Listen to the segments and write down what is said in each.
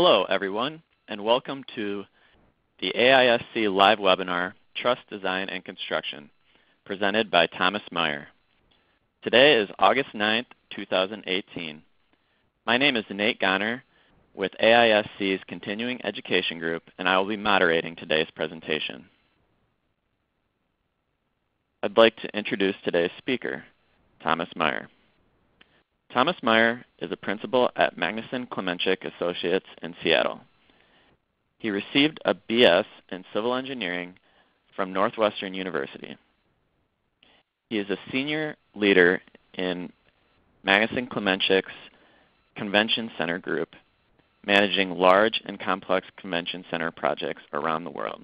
Hello, everyone, and welcome to the AISC live webinar, Truss Design and Construction, presented by Thomas Meyer. Today is August 9th, 2018. My name is Nate Goner with AISC's Continuing Education Group, and I will be moderating today's presentation. I'd like to introduce today's speaker, Thomas Meyer. Thomas Meyer is a principal at Magnusson Klemencic Associates in Seattle. He received a BS in Civil Engineering from Northwestern University. He is a senior leader in Magnusson Klemencic's Convention Center Group, managing large and complex convention center projects around the world.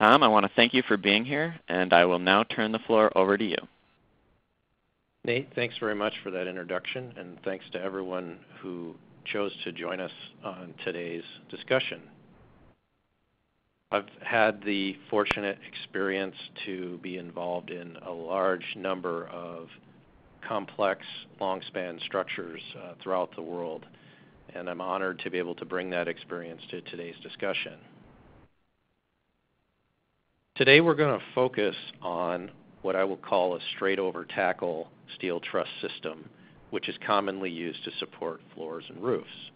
Tom, I want to thank you for being here, and I will now turn the floor over to you. Nate, thanks very much for that introduction, and thanks to everyone who chose to join us on today's discussion. I've had the fortunate experience to be involved in a large number of complex long span structures uh, throughout the world, and I'm honored to be able to bring that experience to today's discussion. Today we're going to focus on what I will call a straight over tackle steel truss system, which is commonly used to support floors and roofs.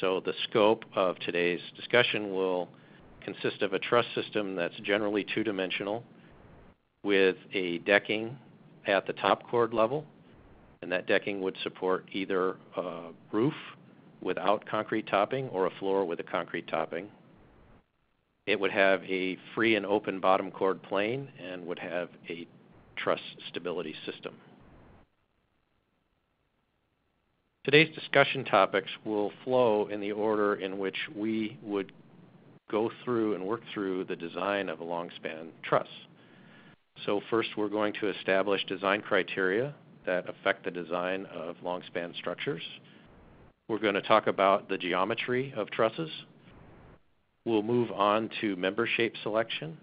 So the scope of today's discussion will consist of a truss system that's generally two-dimensional with a decking at the top chord level, and that decking would support either a roof without concrete topping or a floor with a concrete topping. It would have a free and open bottom chord plane and would have a truss stability system. Today's discussion topics will flow in the order in which we would go through and work through the design of a long span truss. So first we're going to establish design criteria that affect the design of long span structures. We're going to talk about the geometry of trusses, We'll move on to member shape selection,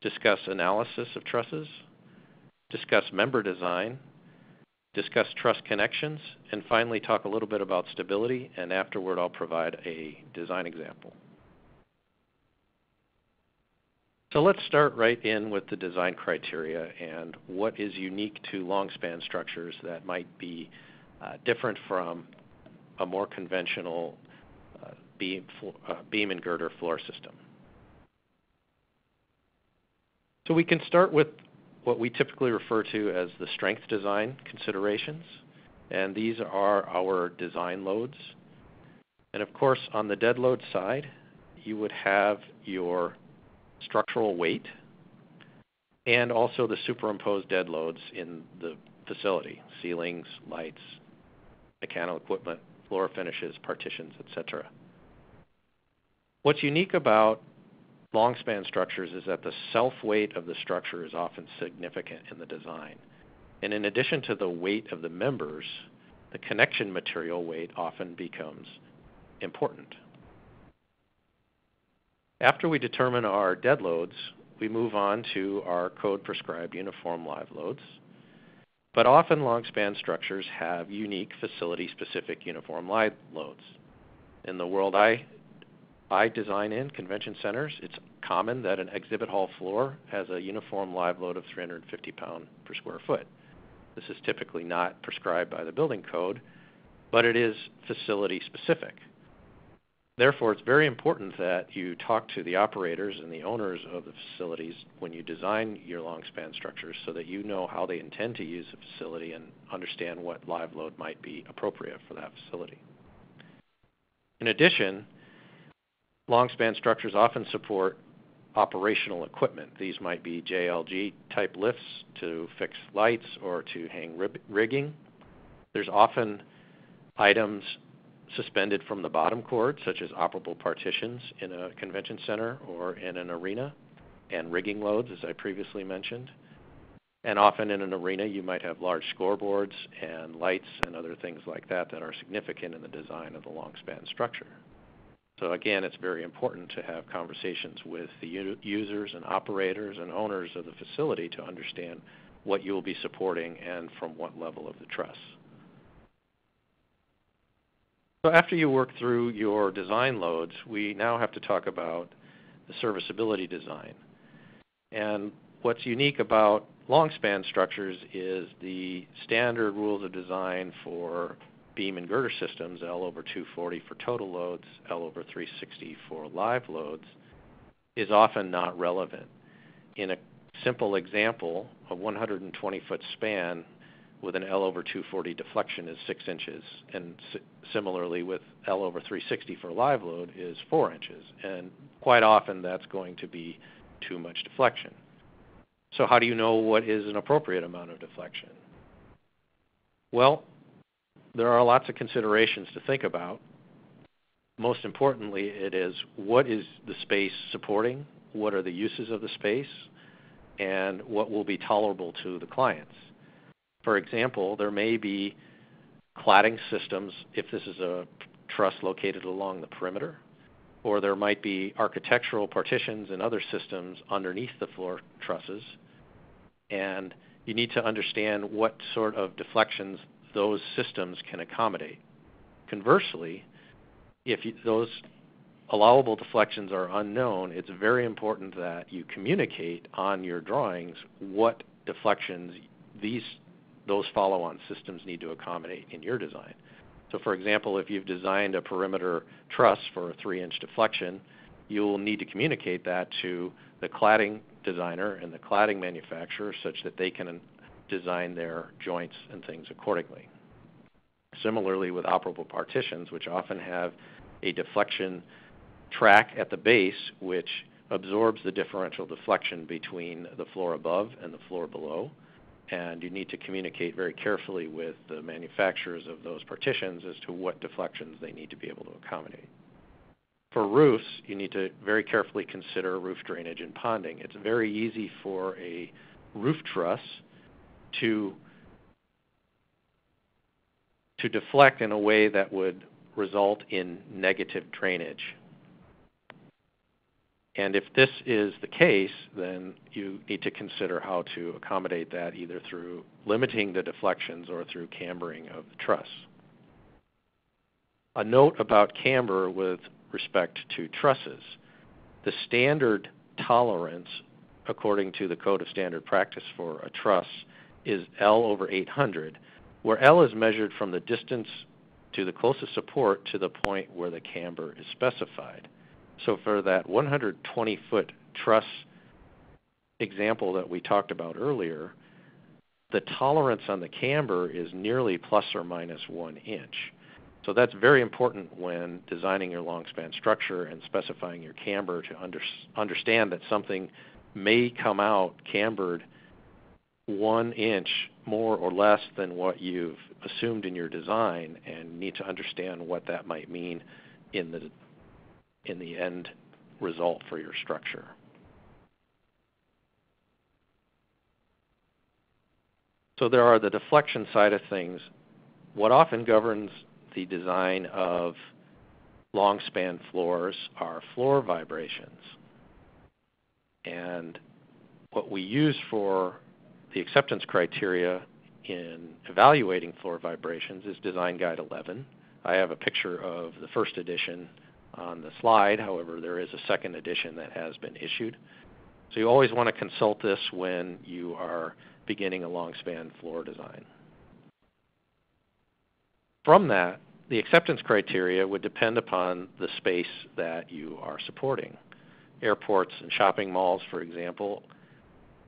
discuss analysis of trusses, discuss member design, discuss truss connections, and finally talk a little bit about stability, and afterward I'll provide a design example. So let's start right in with the design criteria and what is unique to long span structures that might be uh, different from a more conventional beam, uh, beam and girder floor system. So we can start with what we typically refer to as the strength design considerations, and these are our design loads. And of course, on the dead load side, you would have your structural weight and also the superimposed dead loads in the facility, ceilings, lights, mechanical equipment, floor finishes, partitions, etc. What's unique about long span structures is that the self weight of the structure is often significant in the design. And in addition to the weight of the members, the connection material weight often becomes important. After we determine our dead loads, we move on to our code prescribed uniform live loads. But often long span structures have unique facility specific uniform live loads. In the world I I design in convention centers, it's common that an exhibit hall floor has a uniform live load of 350 pound per square foot. This is typically not prescribed by the building code, but it is facility specific. Therefore, it's very important that you talk to the operators and the owners of the facilities when you design your long span structures so that you know how they intend to use the facility and understand what live load might be appropriate for that facility. In addition, Long span structures often support operational equipment. These might be JLG type lifts to fix lights or to hang rigging. There's often items suspended from the bottom chord, such as operable partitions in a convention center or in an arena, and rigging loads, as I previously mentioned. And often in an arena, you might have large scoreboards and lights and other things like that that are significant in the design of the long span structure. So again, it's very important to have conversations with the users and operators and owners of the facility to understand what you will be supporting and from what level of the truss. So after you work through your design loads, we now have to talk about the serviceability design. And what's unique about long span structures is the standard rules of design for beam and girder systems, L over 240 for total loads, L over 360 for live loads, is often not relevant. In a simple example, a 120 foot span with an L over 240 deflection is 6 inches, and similarly with L over 360 for live load is 4 inches, and quite often that's going to be too much deflection. So how do you know what is an appropriate amount of deflection? Well, there are lots of considerations to think about. Most importantly, it is what is the space supporting, what are the uses of the space, and what will be tolerable to the clients. For example, there may be cladding systems if this is a truss located along the perimeter, or there might be architectural partitions and other systems underneath the floor trusses, and you need to understand what sort of deflections those systems can accommodate. Conversely, if you, those allowable deflections are unknown, it's very important that you communicate on your drawings what deflections these those follow-on systems need to accommodate in your design. So for example, if you've designed a perimeter truss for a 3-inch deflection, you will need to communicate that to the cladding designer and the cladding manufacturer such that they can design their joints and things accordingly. Similarly with operable partitions, which often have a deflection track at the base which absorbs the differential deflection between the floor above and the floor below. And you need to communicate very carefully with the manufacturers of those partitions as to what deflections they need to be able to accommodate. For roofs, you need to very carefully consider roof drainage and ponding. It's very easy for a roof truss to to deflect in a way that would result in negative drainage. And if this is the case, then you need to consider how to accommodate that either through limiting the deflections or through cambering of the truss. A note about camber with respect to trusses. The standard tolerance, according to the Code of Standard Practice for a truss, is L over 800, where L is measured from the distance to the closest support to the point where the camber is specified. So for that 120 foot truss example that we talked about earlier, the tolerance on the camber is nearly plus or minus one inch. So that's very important when designing your long span structure and specifying your camber to under, understand that something may come out cambered one inch more or less than what you've assumed in your design and need to understand what that might mean in the in the end result for your structure. So there are the deflection side of things. What often governs the design of long span floors are floor vibrations. And what we use for the acceptance criteria in evaluating floor vibrations is Design Guide 11. I have a picture of the first edition on the slide. However, there is a second edition that has been issued. So you always want to consult this when you are beginning a long span floor design. From that, the acceptance criteria would depend upon the space that you are supporting. Airports and shopping malls, for example,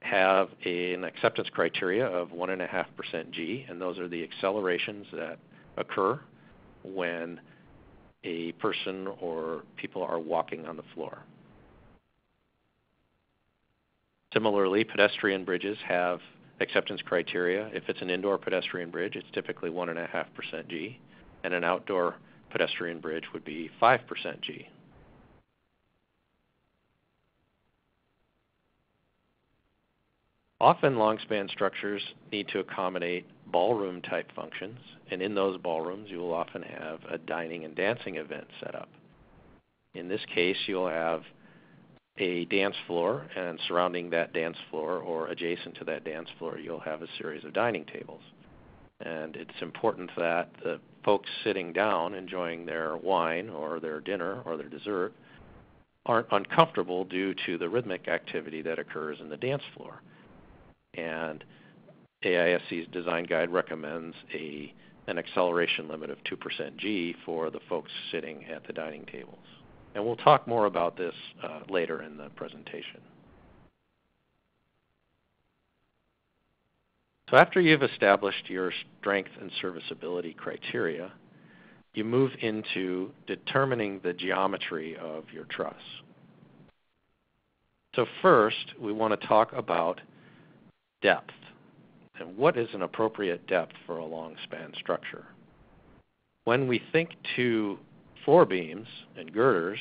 have an acceptance criteria of 1.5% G, and those are the accelerations that occur when a person or people are walking on the floor. Similarly, pedestrian bridges have acceptance criteria. If it's an indoor pedestrian bridge, it's typically 1.5% G, and an outdoor pedestrian bridge would be 5% G. Often long span structures need to accommodate ballroom type functions, and in those ballrooms you will often have a dining and dancing event set up. In this case, you'll have a dance floor, and surrounding that dance floor or adjacent to that dance floor, you'll have a series of dining tables. And it's important that the folks sitting down enjoying their wine or their dinner or their dessert aren't uncomfortable due to the rhythmic activity that occurs in the dance floor. And AISC's design guide recommends a, an acceleration limit of 2% g for the folks sitting at the dining tables. And we'll talk more about this uh, later in the presentation. So after you've established your strength and serviceability criteria, you move into determining the geometry of your truss. So first, we want to talk about depth and what is an appropriate depth for a long span structure. When we think to floor beams and girders,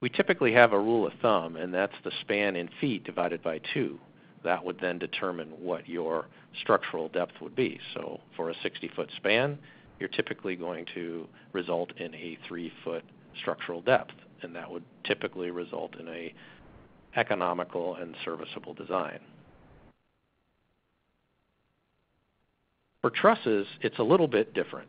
we typically have a rule of thumb, and that's the span in feet divided by 2. That would then determine what your structural depth would be. So for a 60-foot span, you're typically going to result in a 3-foot structural depth, and that would typically result in a economical and serviceable design. For trusses, it's a little bit different.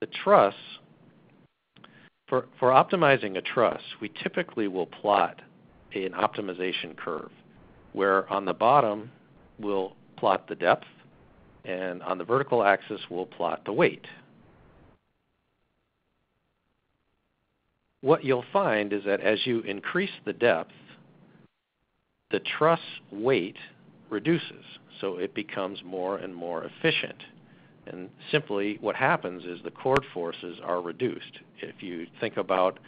The truss, for, for optimizing a truss, we typically will plot an optimization curve where on the bottom we'll plot the depth and on the vertical axis we'll plot the weight. What you'll find is that as you increase the depth, the truss weight reduces, so it becomes more and more efficient. And simply what happens is the chord forces are reduced. If you think about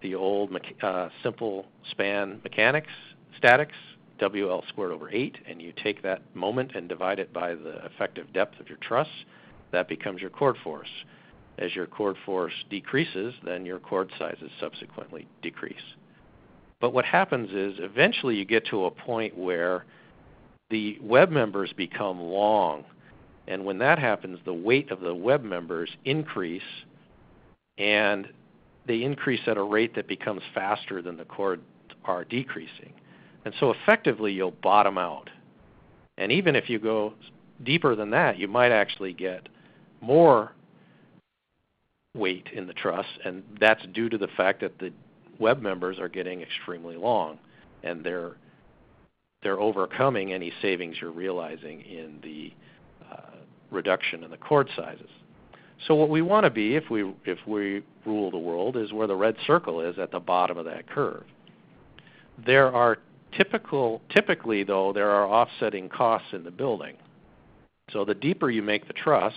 the old uh, simple span mechanics, statics, WL squared over 8, and you take that moment and divide it by the effective depth of your truss, that becomes your chord force. As your chord force decreases, then your chord sizes subsequently decrease. But what happens is eventually you get to a point where the web members become long and when that happens, the weight of the web members increase, and they increase at a rate that becomes faster than the chords are decreasing. And so effectively, you'll bottom out. And even if you go deeper than that, you might actually get more weight in the truss, and that's due to the fact that the web members are getting extremely long, and they're they're overcoming any savings you're realizing in the uh, reduction in the chord sizes. So what we want to be, if we, if we rule the world, is where the red circle is at the bottom of that curve. There are typical, typically though, there are offsetting costs in the building. So the deeper you make the truss,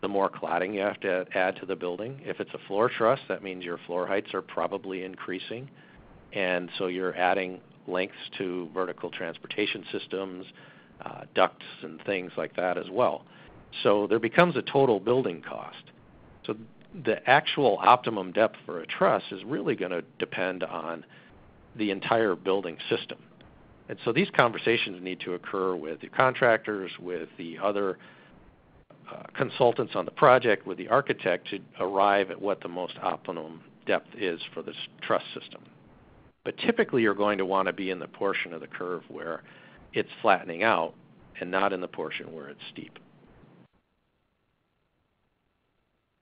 the more cladding you have to add to the building. If it's a floor truss, that means your floor heights are probably increasing. And so you're adding lengths to vertical transportation systems, uh, ducts, and things like that as well. So there becomes a total building cost. So the actual optimum depth for a truss is really going to depend on the entire building system. And so these conversations need to occur with the contractors, with the other uh, consultants on the project, with the architect to arrive at what the most optimum depth is for this truss system. But typically you're going to want to be in the portion of the curve where it's flattening out and not in the portion where it's steep.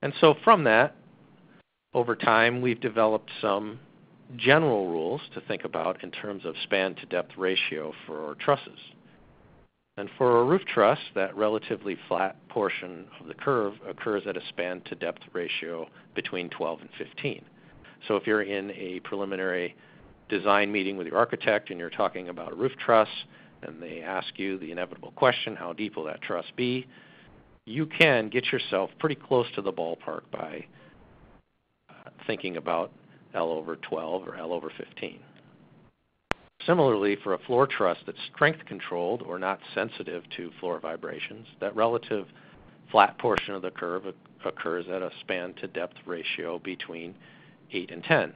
And so from that, over time, we've developed some general rules to think about in terms of span to depth ratio for trusses. And for a roof truss, that relatively flat portion of the curve occurs at a span to depth ratio between 12 and 15. So if you're in a preliminary design meeting with your architect and you're talking about a roof truss and they ask you the inevitable question, how deep will that truss be? you can get yourself pretty close to the ballpark by uh, thinking about L over 12 or L over 15. Similarly, for a floor truss that's strength controlled or not sensitive to floor vibrations, that relative flat portion of the curve occurs at a span to depth ratio between 8 and 10.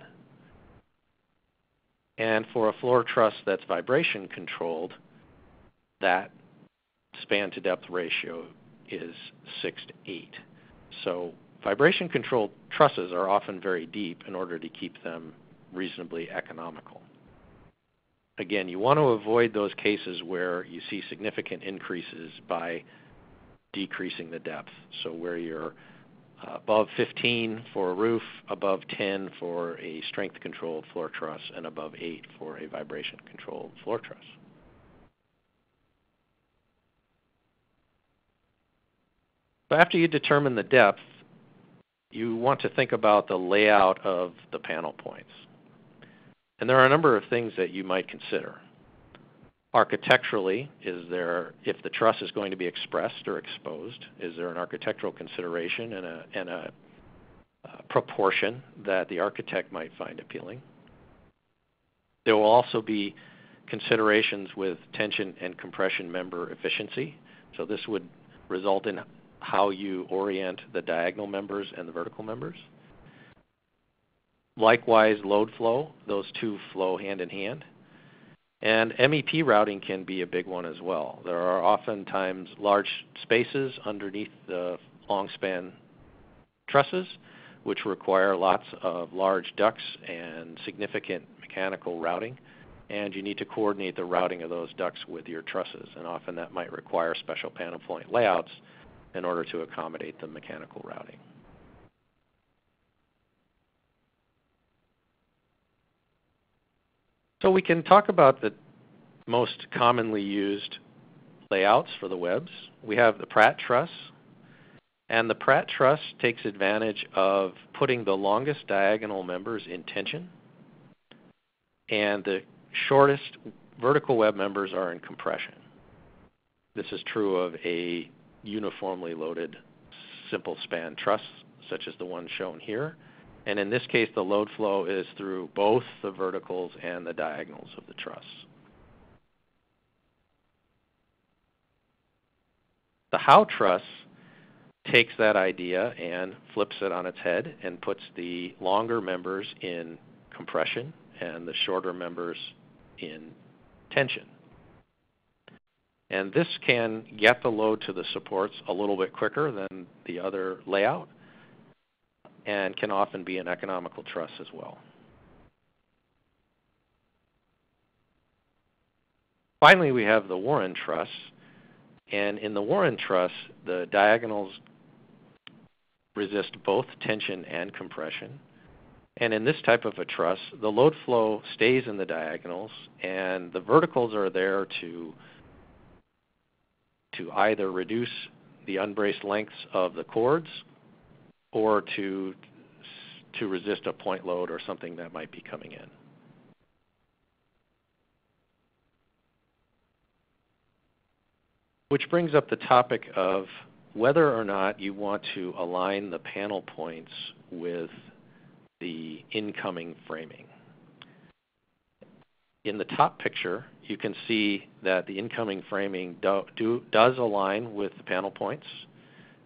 And for a floor truss that's vibration controlled, that span to depth ratio is 6 to 8. So vibration controlled trusses are often very deep in order to keep them reasonably economical. Again, you want to avoid those cases where you see significant increases by decreasing the depth. So where you're uh, above 15 for a roof, above 10 for a strength controlled floor truss, and above 8 for a vibration controlled floor truss. So after you determine the depth, you want to think about the layout of the panel points. And there are a number of things that you might consider. Architecturally, is there, if the truss is going to be expressed or exposed, is there an architectural consideration and a, and a proportion that the architect might find appealing? There will also be considerations with tension and compression member efficiency. So this would result in how you orient the diagonal members and the vertical members. Likewise, load flow, those two flow hand in hand. And MEP routing can be a big one as well. There are oftentimes large spaces underneath the long span trusses, which require lots of large ducts and significant mechanical routing. And you need to coordinate the routing of those ducts with your trusses. And often that might require special panel point layouts in order to accommodate the mechanical routing. So we can talk about the most commonly used layouts for the webs. We have the Pratt truss, and the Pratt truss takes advantage of putting the longest diagonal members in tension, and the shortest vertical web members are in compression. This is true of a uniformly loaded simple span truss, such as the one shown here. And in this case, the load flow is through both the verticals and the diagonals of the truss. The Howe truss takes that idea and flips it on its head and puts the longer members in compression and the shorter members in tension. And this can get the load to the supports a little bit quicker than the other layout and can often be an economical truss as well. Finally, we have the Warren truss. And in the Warren truss, the diagonals resist both tension and compression. And in this type of a truss, the load flow stays in the diagonals, and the verticals are there to, to either reduce the unbraced lengths of the chords or to to resist a point load or something that might be coming in. Which brings up the topic of whether or not you want to align the panel points with the incoming framing. In the top picture, you can see that the incoming framing do, do, does align with the panel points,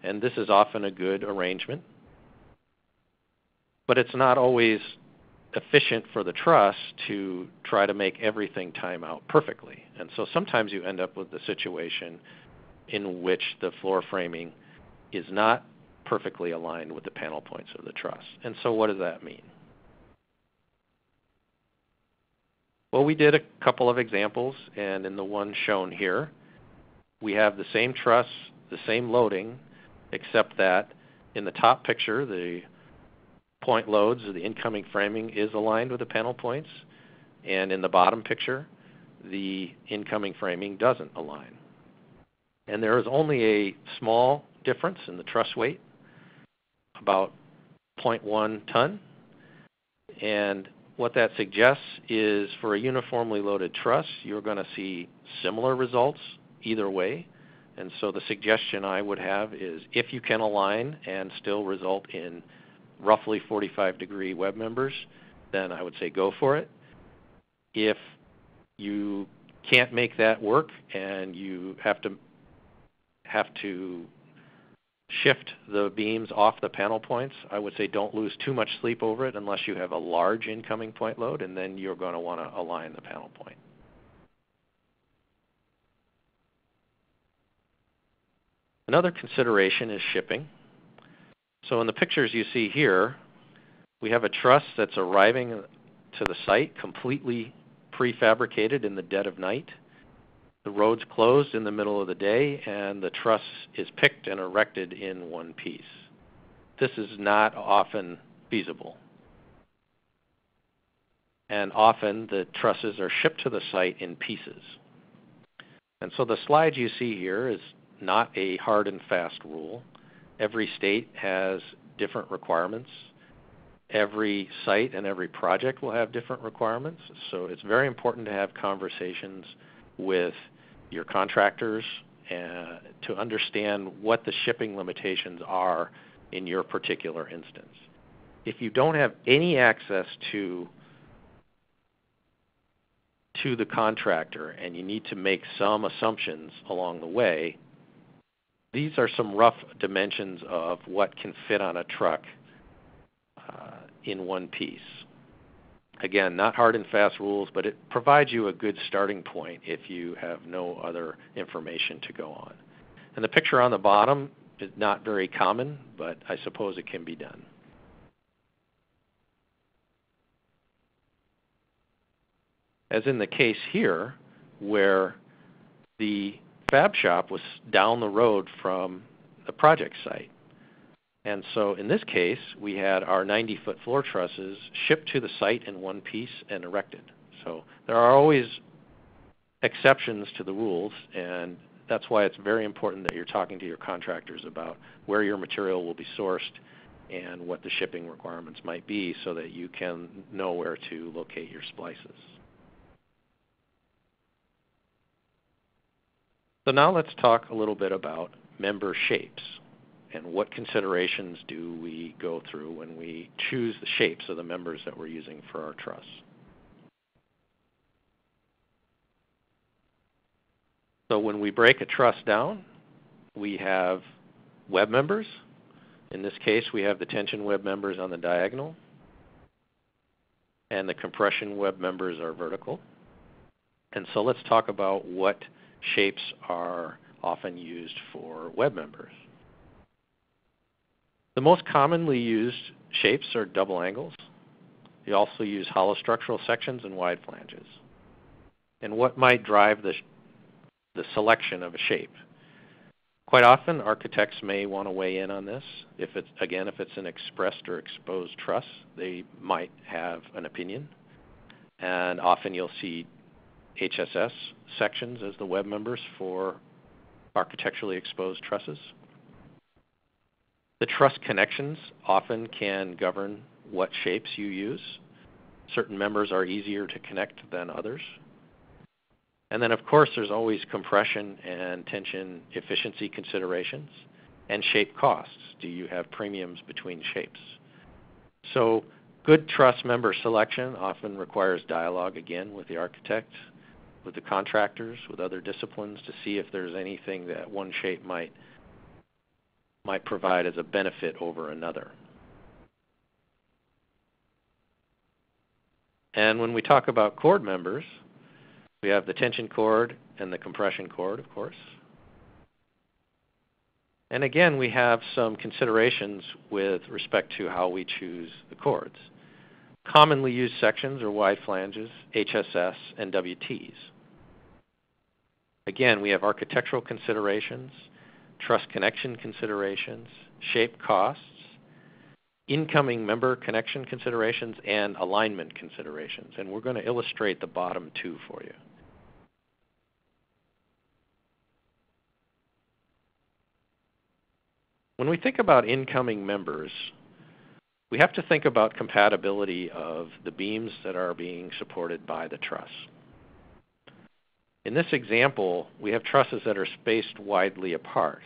and this is often a good arrangement but it's not always efficient for the truss to try to make everything time out perfectly. And so sometimes you end up with the situation in which the floor framing is not perfectly aligned with the panel points of the truss. And so what does that mean? Well, we did a couple of examples, and in the one shown here, we have the same truss, the same loading, except that in the top picture, the point loads, the incoming framing is aligned with the panel points. And in the bottom picture, the incoming framing doesn't align. And there is only a small difference in the truss weight, about 0.1 ton. And what that suggests is for a uniformly loaded truss, you're going to see similar results either way. And so the suggestion I would have is if you can align and still result in roughly 45 degree web members, then I would say go for it. If you can't make that work and you have to have to shift the beams off the panel points, I would say don't lose too much sleep over it unless you have a large incoming point load, and then you're going to want to align the panel point. Another consideration is shipping. So in the pictures you see here, we have a truss that's arriving to the site completely prefabricated in the dead of night. The road's closed in the middle of the day, and the truss is picked and erected in one piece. This is not often feasible. And often the trusses are shipped to the site in pieces. And so the slide you see here is not a hard and fast rule. Every state has different requirements. Every site and every project will have different requirements. So it's very important to have conversations with your contractors uh, to understand what the shipping limitations are in your particular instance. If you don't have any access to to the contractor and you need to make some assumptions along the way, these are some rough dimensions of what can fit on a truck uh, in one piece. Again, not hard and fast rules, but it provides you a good starting point if you have no other information to go on. And the picture on the bottom is not very common, but I suppose it can be done. As in the case here, where the fab shop was down the road from the project site. And so in this case, we had our 90 foot floor trusses shipped to the site in one piece and erected. So there are always exceptions to the rules, and that's why it's very important that you're talking to your contractors about where your material will be sourced and what the shipping requirements might be so that you can know where to locate your splices. So now let's talk a little bit about member shapes and what considerations do we go through when we choose the shapes of the members that we're using for our truss. So when we break a truss down, we have web members. In this case, we have the tension web members on the diagonal, and the compression web members are vertical. And so let's talk about what shapes are often used for web members. The most commonly used shapes are double angles. You also use hollow structural sections and wide flanges. And what might drive the, the selection of a shape? Quite often, architects may want to weigh in on this. If it's again, if it's an expressed or exposed truss, they might have an opinion. And often you'll see HSS sections as the web members for architecturally exposed trusses. The truss connections often can govern what shapes you use. Certain members are easier to connect than others. And then, of course, there's always compression and tension efficiency considerations and shape costs. Do you have premiums between shapes? So, good truss member selection often requires dialogue again with the architect with the contractors, with other disciplines to see if there's anything that one shape might might provide as a benefit over another. And when we talk about chord members, we have the tension chord and the compression chord, of course. And again, we have some considerations with respect to how we choose the chords. Commonly used sections are wide flanges, HSS, and WTs. Again, we have architectural considerations, truss connection considerations, shape costs, incoming member connection considerations, and alignment considerations. And we're going to illustrate the bottom two for you. When we think about incoming members, we have to think about compatibility of the beams that are being supported by the truss. In this example, we have trusses that are spaced widely apart.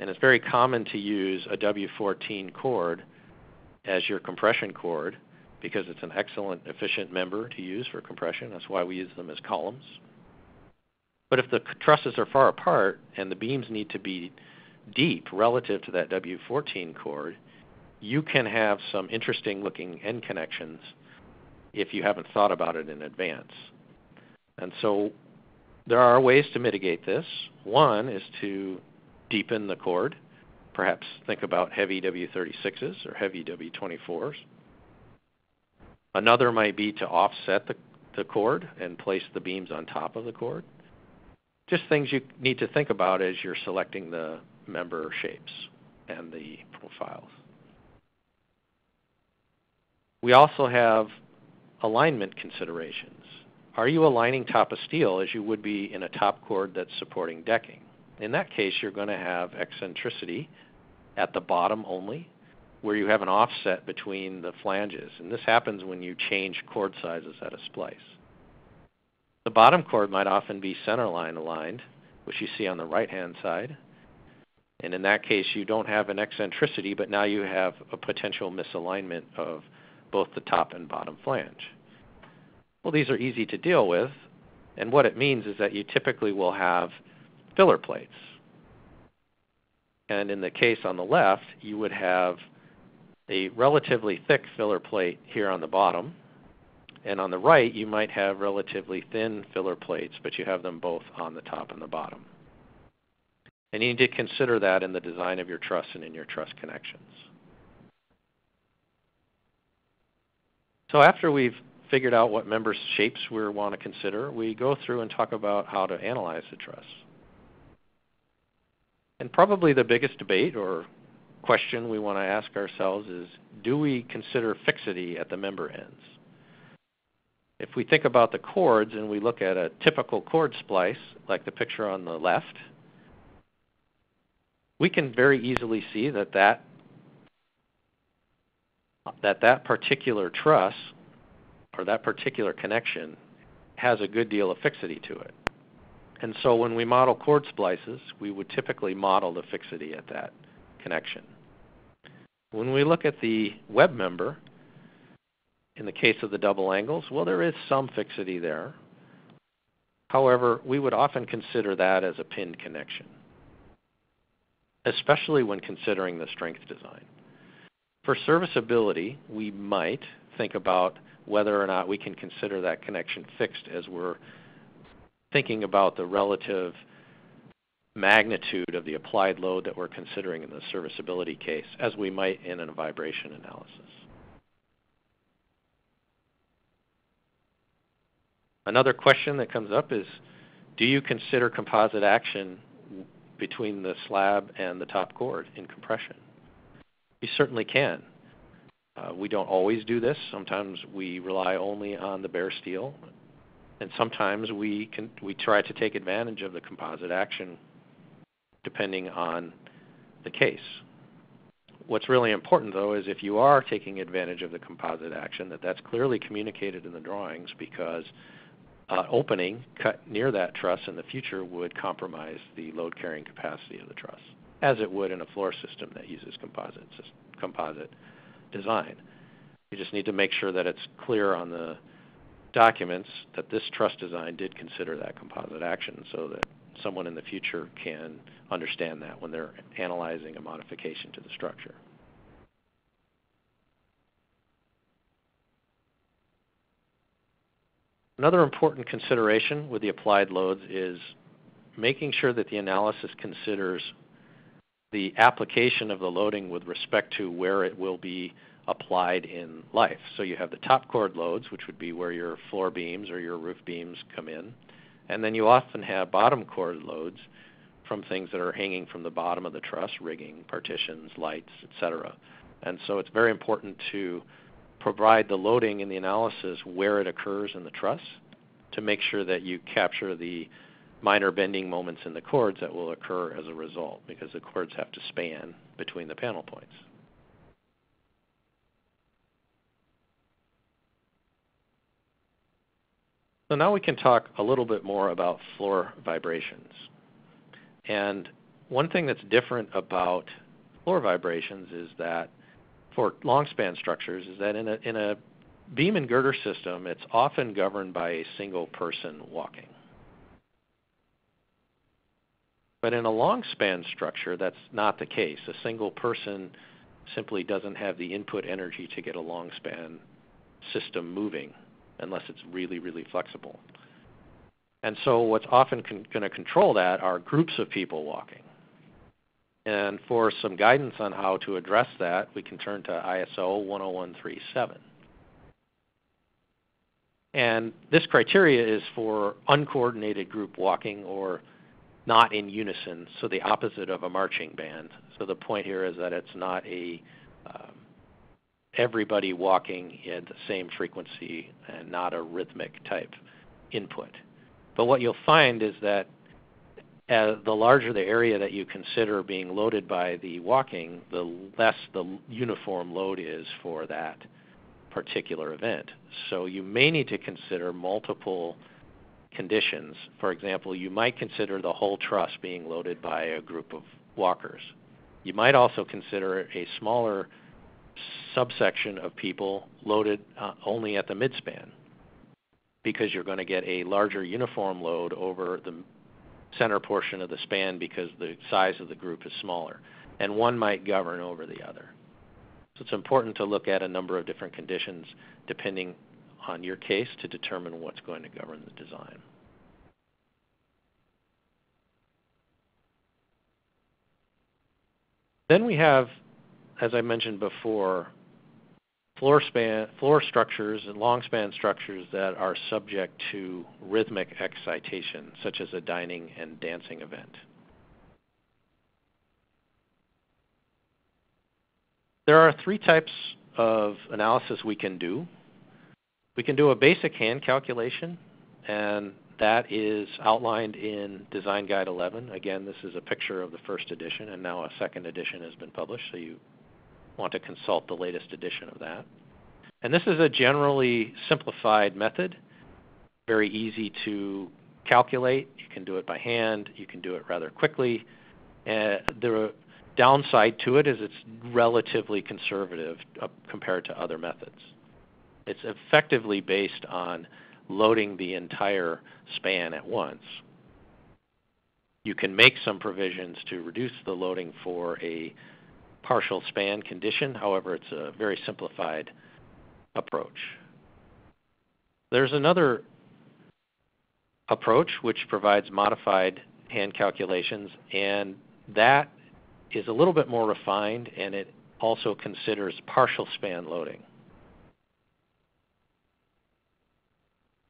And it's very common to use a W14 chord as your compression chord because it's an excellent, efficient member to use for compression. That's why we use them as columns. But if the trusses are far apart and the beams need to be deep relative to that W14 chord, you can have some interesting looking end connections if you haven't thought about it in advance. And so there are ways to mitigate this. One is to deepen the chord. Perhaps think about heavy W36s or heavy W24s. Another might be to offset the, the chord and place the beams on top of the chord. Just things you need to think about as you're selecting the member shapes and the profiles. We also have alignment considerations. Are you aligning top of steel as you would be in a top chord that's supporting decking? In that case, you're going to have eccentricity at the bottom only, where you have an offset between the flanges. And this happens when you change chord sizes at a splice. The bottom chord might often be centerline aligned, which you see on the right-hand side. And in that case, you don't have an eccentricity, but now you have a potential misalignment of both the top and bottom flange. Well, these are easy to deal with, and what it means is that you typically will have filler plates. And in the case on the left, you would have a relatively thick filler plate here on the bottom. And on the right, you might have relatively thin filler plates, but you have them both on the top and the bottom. And you need to consider that in the design of your truss and in your truss connections. So after we've figured out what member shapes we want to consider, we go through and talk about how to analyze the truss. And probably the biggest debate or question we want to ask ourselves is, do we consider fixity at the member ends? If we think about the chords and we look at a typical chord splice, like the picture on the left, we can very easily see that that, that, that particular truss or that particular connection has a good deal of fixity to it. And so when we model chord splices, we would typically model the fixity at that connection. When we look at the web member, in the case of the double angles, well, there is some fixity there. However, we would often consider that as a pinned connection, especially when considering the strength design. For serviceability, we might think about whether or not we can consider that connection fixed as we're thinking about the relative magnitude of the applied load that we're considering in the serviceability case as we might in a vibration analysis. Another question that comes up is, do you consider composite action between the slab and the top chord in compression? You certainly can. Uh, we don't always do this. Sometimes we rely only on the bare steel, and sometimes we can we try to take advantage of the composite action depending on the case. What's really important though is if you are taking advantage of the composite action that that's clearly communicated in the drawings because uh, opening cut near that truss in the future would compromise the load carrying capacity of the truss as it would in a floor system that uses composite, composite design. You just need to make sure that it's clear on the documents that this truss design did consider that composite action so that someone in the future can understand that when they're analyzing a modification to the structure. Another important consideration with the applied loads is making sure that the analysis considers the application of the loading with respect to where it will be applied in life. So you have the top chord loads, which would be where your floor beams or your roof beams come in. And then you often have bottom chord loads from things that are hanging from the bottom of the truss, rigging, partitions, lights, etc. And so it's very important to provide the loading in the analysis where it occurs in the truss to make sure that you capture the minor bending moments in the chords that will occur as a result because the chords have to span between the panel points. So now we can talk a little bit more about floor vibrations. And one thing that's different about floor vibrations is that for long span structures is that in a, in a beam and girder system, it's often governed by a single person walking. But in a long span structure, that's not the case. A single person simply doesn't have the input energy to get a long span system moving unless it's really, really flexible. And so what's often con- going to control that are groups of people walking. And for some guidance on how to address that, we can turn to ISO 10137. And this criteria is for uncoordinated group walking or not in unison, so the opposite of a marching band. So the point here is that it's not a um, everybody walking at the same frequency and not a rhythmic type input. But what you'll find is that as the larger the area that you consider being loaded by the walking, the less the uniform load is for that particular event. So you may need to consider multiple conditions. For example, you might consider the whole truss being loaded by a group of walkers. You might also consider a smaller subsection of people loaded uh, only at the midspan because you're going to get a larger uniform load over the center portion of the span because the size of the group is smaller. And one might govern over the other. So it's important to look at a number of different conditions depending on your case to determine what's going to govern the design. Then we have, as I mentioned before, floor span floor structures and long span structures that are subject to rhythmic excitation, such as a dining and dancing event. There are three types of analysis we can do. We can do a basic hand calculation, and that is outlined in Design Guide 11. Again, this is a picture of the first edition, and now a second edition has been published, so you want to consult the latest edition of that. And this is a generally simplified method, very easy to calculate. You can do it by hand. You can do it rather quickly. Uh, the downside to it is it's relatively conservative uh, compared to other methods. It's effectively based on loading the entire span at once. You can make some provisions to reduce the loading for a partial span condition. However, it's a very simplified approach. There's another approach which provides modified hand calculations, and that is a little bit more refined and it also considers partial span loading.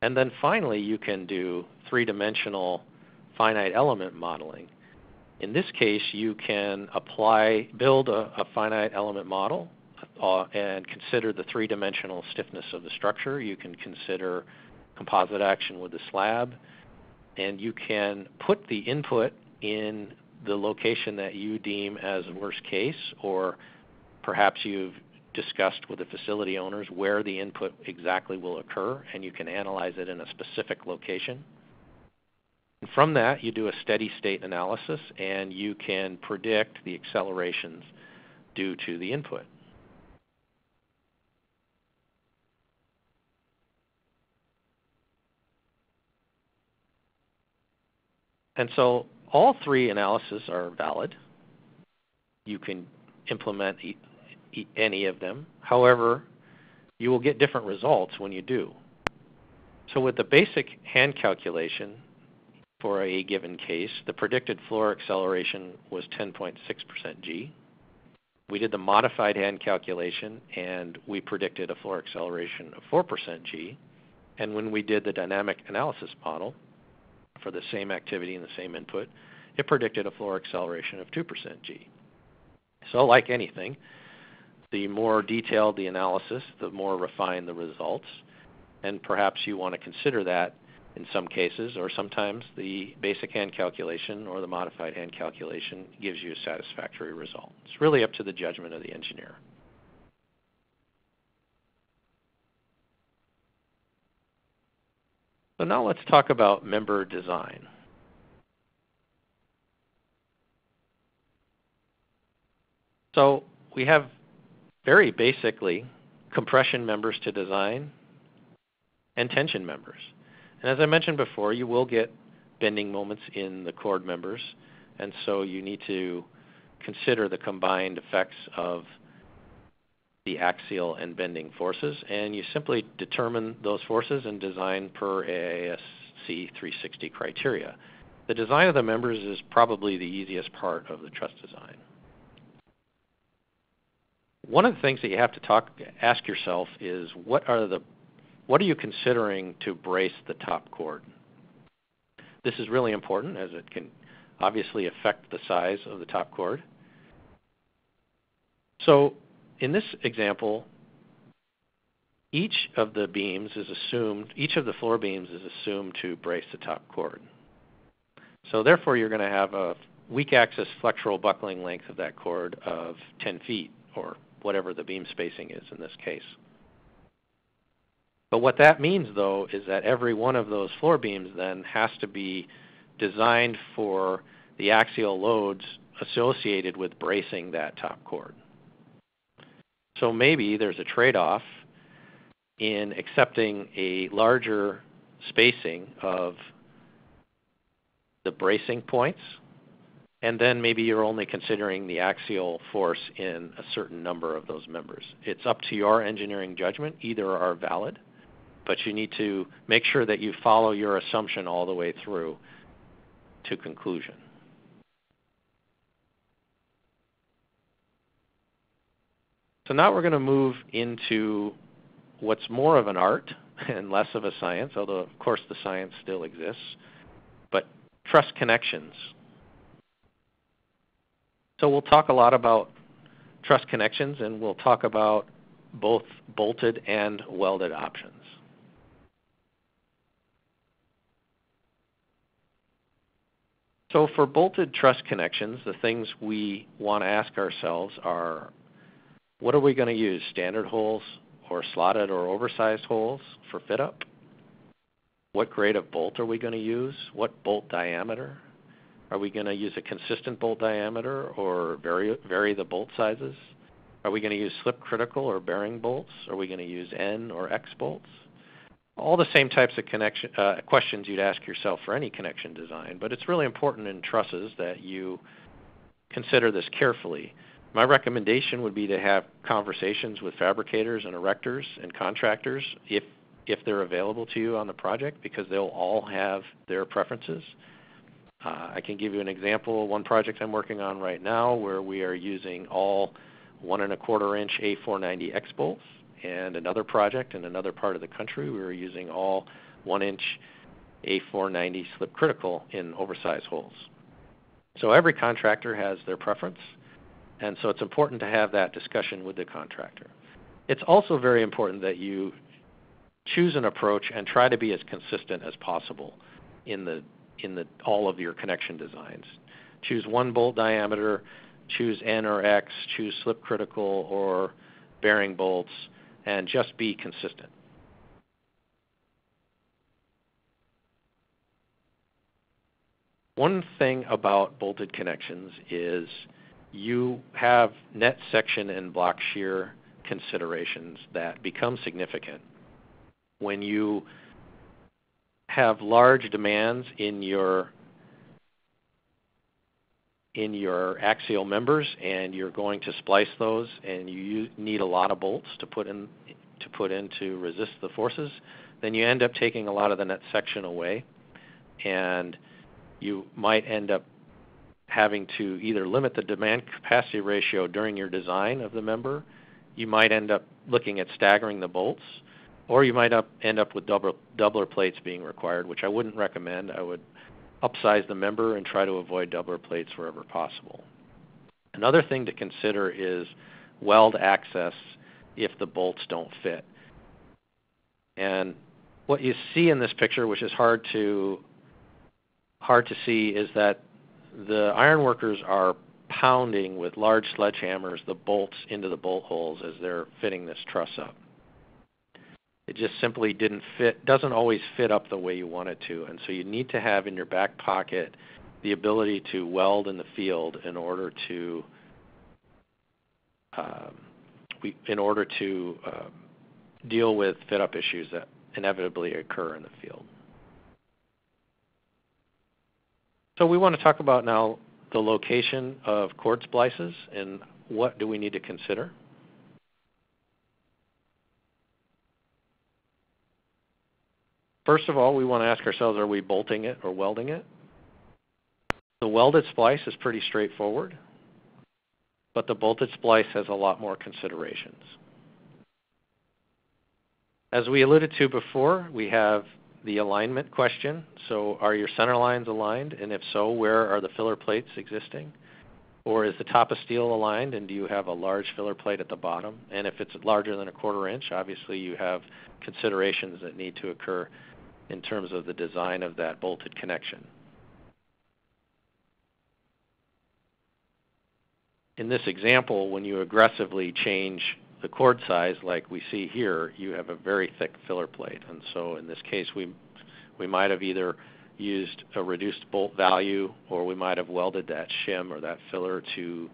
And then finally, you can do three-dimensional finite element modeling. In this case, you can apply, build a, a finite element model uh, and consider the three-dimensional stiffness of the structure. You can consider composite action with the slab, and you can put the input in the location that you deem as worst case, or perhaps you've discussed with the facility owners where the input exactly will occur, and you can analyze it in a specific location. And from that, you do a steady state analysis, and you can predict the accelerations due to the input. And so all three analyses are valid. You can implement any of them. However, you will get different results when you do. So with the basic hand calculation for a given case, the predicted floor acceleration was 10.6% g. We did the modified hand calculation and we predicted a floor acceleration of 4% g. And when we did the dynamic analysis model, for the same activity and the same input, it predicted a floor acceleration of 2% g. So like anything, the more detailed the analysis, the more refined the results. And perhaps you want to consider that in some cases, or sometimes the basic hand calculation or the modified hand calculation gives you a satisfactory result. It's really up to the judgment of the engineer. So now let's talk about member design. So we have very basically compression members to design and tension members. And as I mentioned before, you will get bending moments in the chord members, and so you need to consider the combined effects of the axial and bending forces, and you simply determine those forces and design per AISC 360 criteria. The design of the members is probably the easiest part of the truss design. One of the things that you have to talk, ask yourself is what are the what are you considering to brace the top chord? This is really important as it can obviously affect the size of the top chord. So in this example, each of the beams is assumed, each of the floor beams is assumed to brace the top chord. So therefore you're going to have a weak axis flexural buckling length of that chord of 10 feet or whatever the beam spacing is in this case. But what that means, though, is that every one of those floor beams then has to be designed for the axial loads associated with bracing that top chord. So maybe there's a trade-off in accepting a larger spacing of the bracing points, and then maybe you're only considering the axial force in a certain number of those members. It's up to your engineering judgment. Either are valid, but you need to make sure that you follow your assumption all the way through to conclusion. So now we're going to move into what's more of an art and less of a science, although of course the science still exists, but truss connections. So we'll talk a lot about truss connections and we'll talk about both bolted and welded options. So for bolted truss connections, the things we want to ask ourselves are, what are we going to use, standard holes or slotted or oversized holes for fit up? What grade of bolt are we going to use? What bolt diameter? Are we going to use a consistent bolt diameter or vary, vary the bolt sizes? Are we going to use slip critical or bearing bolts? Are we going to use N or X bolts? all the same types of connection, uh, questions you'd ask yourself for any connection design, but it's really important in trusses that you consider this carefully. My recommendation would be to have conversations with fabricators and erectors and contractors if, if they're available to you on the project because they'll all have their preferences. Uh, I can give you an example, one project I'm working on right now where we are using all one and a quarter inch A490 X bolts and another project in another part of the country, we were using all 1-inch A490 slip critical in oversized holes. So every contractor has their preference, and so it's important to have that discussion with the contractor. It's also very important that you choose an approach and try to be as consistent as possible in the in the all of your connection designs. Choose one bolt diameter, choose N or X, choose slip critical or bearing bolts, and just be consistent. One thing about bolted connections is you have net section and block shear considerations that become significant when you have large demands in your in your axial members and you're going to splice those and you need a lot of bolts to put in to put in to resist the forces, then you end up taking a lot of the net section away. And you might end up having to either limit the demand capacity ratio during your design of the member, you might end up looking at staggering the bolts, or you might up, end up with double, doubler plates being required, which I wouldn't recommend. I would upsize the member and try to avoid doubler plates wherever possible. Another thing to consider is weld access if the bolts don't fit. And what you see in this picture, which is hard to hard to see, is that the ironworkers are pounding with large sledgehammers the bolts into the bolt holes as they're fitting this truss up it just simply didn't fit doesn't always fit up the way you want it to and so you need to have in your back pocket the ability to weld in the field in order to um, we, in order to uh, deal with fit up issues that inevitably occur in the field. So we want to talk about now the location of chord splices and what do we need to consider. First of all, we want to ask ourselves, are we bolting it or welding it? The welded splice is pretty straightforward, but the bolted splice has a lot more considerations. As we alluded to before, we have the alignment question. So are your center lines aligned? And if so, where are the filler plates existing? Or is the top of steel aligned and do you have a large filler plate at the bottom? And if it's larger than a quarter inch, obviously you have considerations that need to occur in terms of the design of that bolted connection. In this example, when you aggressively change the chord size like we see here, you have a very thick filler plate. And so in this case, we, we might have either used a reduced bolt value or we might have welded that shim or that filler to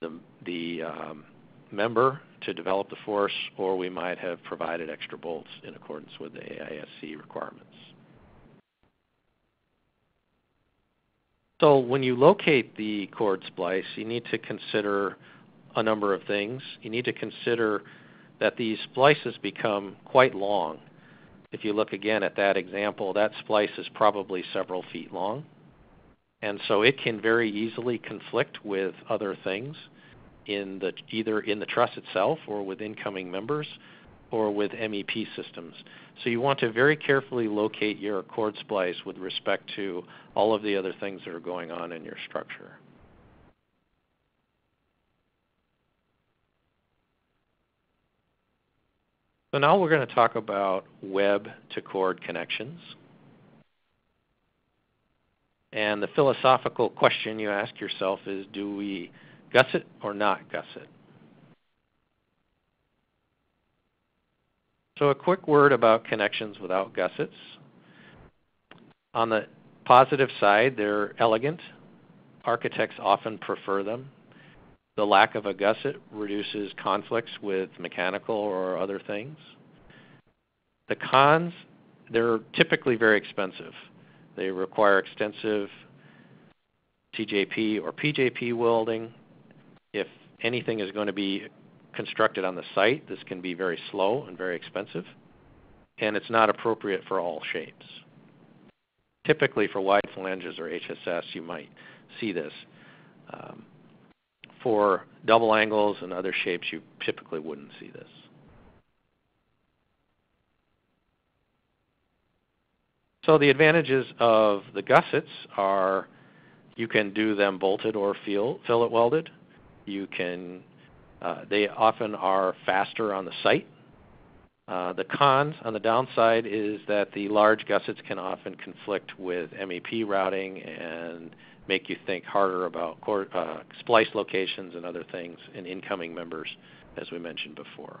the, the um, member to develop the force, or we might have provided extra bolts in accordance with the AISC requirements. So when you locate the chord splice, you need to consider a number of things. You need to consider that these splices become quite long. If you look again at that example, that splice is probably several feet long. And so it can very easily conflict with other things in the, either in the truss itself or with incoming members or with MEP systems. So you want to very carefully locate your chord splice with respect to all of the other things that are going on in your structure. So now we're going to talk about web to chord connections. And the philosophical question you ask yourself is, do we gusset or not gusset? So a quick word about connections without gussets. On the positive side, they're elegant. Architects often prefer them. The lack of a gusset reduces conflicts with mechanical or other things. The cons, they're typically very expensive. They require extensive CJP or PJP welding. Anything is going to be constructed on the site, this can be very slow and very expensive, and it's not appropriate for all shapes. Typically for wide flanges or HSS, you might see this. Um, for double angles and other shapes, you typically wouldn't see this. So the advantages of the gussets are you can do them bolted or fillet welded. You can uh, they often are faster on the site. Uh, the cons on the downside is that the large gussets can often conflict with MEP routing and make you think harder about core, uh, splice locations and other things in incoming members, as we mentioned before.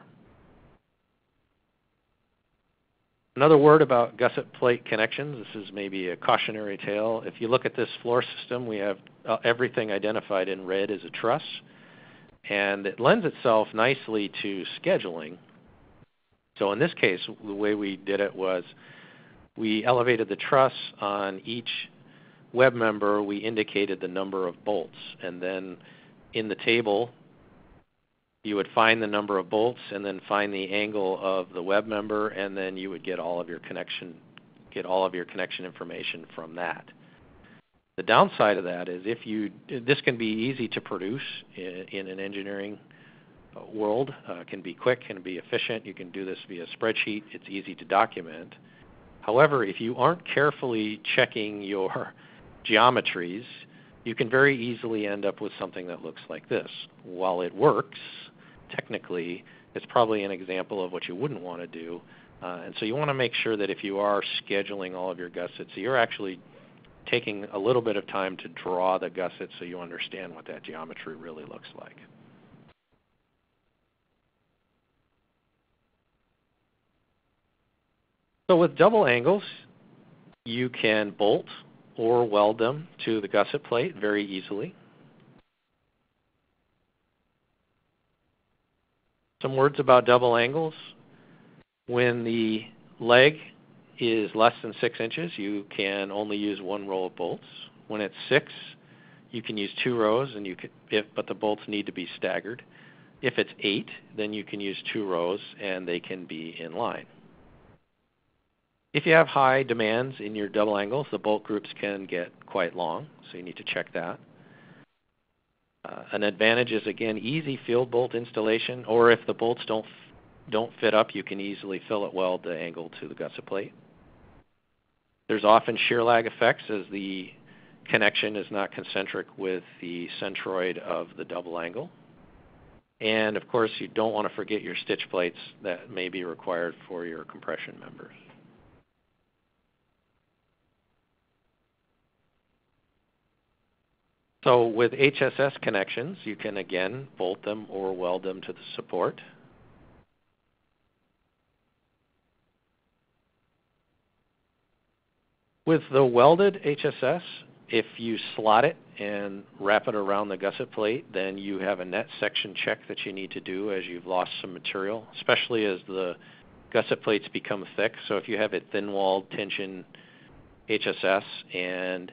Another word about gusset plate connections. This is maybe a cautionary tale. If you look at this floor system, we have uh, everything identified in red as a truss and it lends itself nicely to scheduling. So in this case, the way we did it was we elevated the truss on each web member, we indicated the number of bolts, and then in the table, you would find the number of bolts and then find the angle of the web member, and then you would get all of your connection get all of your connection information from that. The downside of that is if you this can be easy to produce in, an engineering uh, world. Uh, can be quick, can be efficient. You can do this via spreadsheet. It's easy to document. However, if you aren't carefully checking your geometries, you can very easily end up with something that looks like this. While it works, technically, it's probably an example of what you wouldn't want to do. Uh, and so you want to make sure that if you are scheduling all of your gussets, you're actually taking a little bit of time to draw the gusset so you understand what that geometry really looks like. So with double angles, you can bolt or weld them to the gusset plate very easily. Some words about double angles. When the leg is less than 6 inches, you can only use one row of bolts. When it's 6, you can use two rows, and you can, if, but the bolts need to be staggered. If it's 8, then you can use two rows, and they can be in line. If you have high demands in your double angles, the bolt groups can get quite long, so you need to check that. Uh, an advantage is, again, easy field bolt installation, or if the bolts don't don't fit up, you can easily fillet weld the angle to the gusset plate. There's often shear lag effects as the connection is not concentric with the centroid of the double angle. And of course, you don't want to forget your stitch plates that may be required for your compression members. So with HSS connections, you can again bolt them or weld them to the support. With the welded HSS, if you slot it and wrap it around the gusset plate, then you have a net section check that you need to do as you've lost some material, especially as the gusset plates become thick. So if you have a thin-walled tension HSS and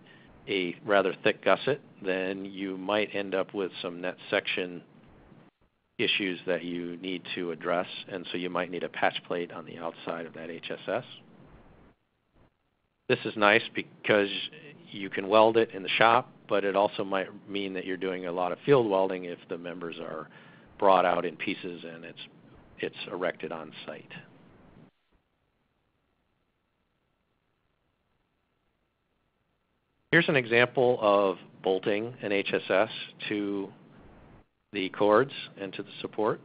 a rather thick gusset, then you might end up with some net section issues that you need to address, and so you might need a patch plate on the outside of that HSS. This is nice because you can weld it in the shop, but it also might mean that you're doing a lot of field welding if the members are brought out in pieces and it's it's erected on site. Here's an example of bolting an HSS to the chords and to the support.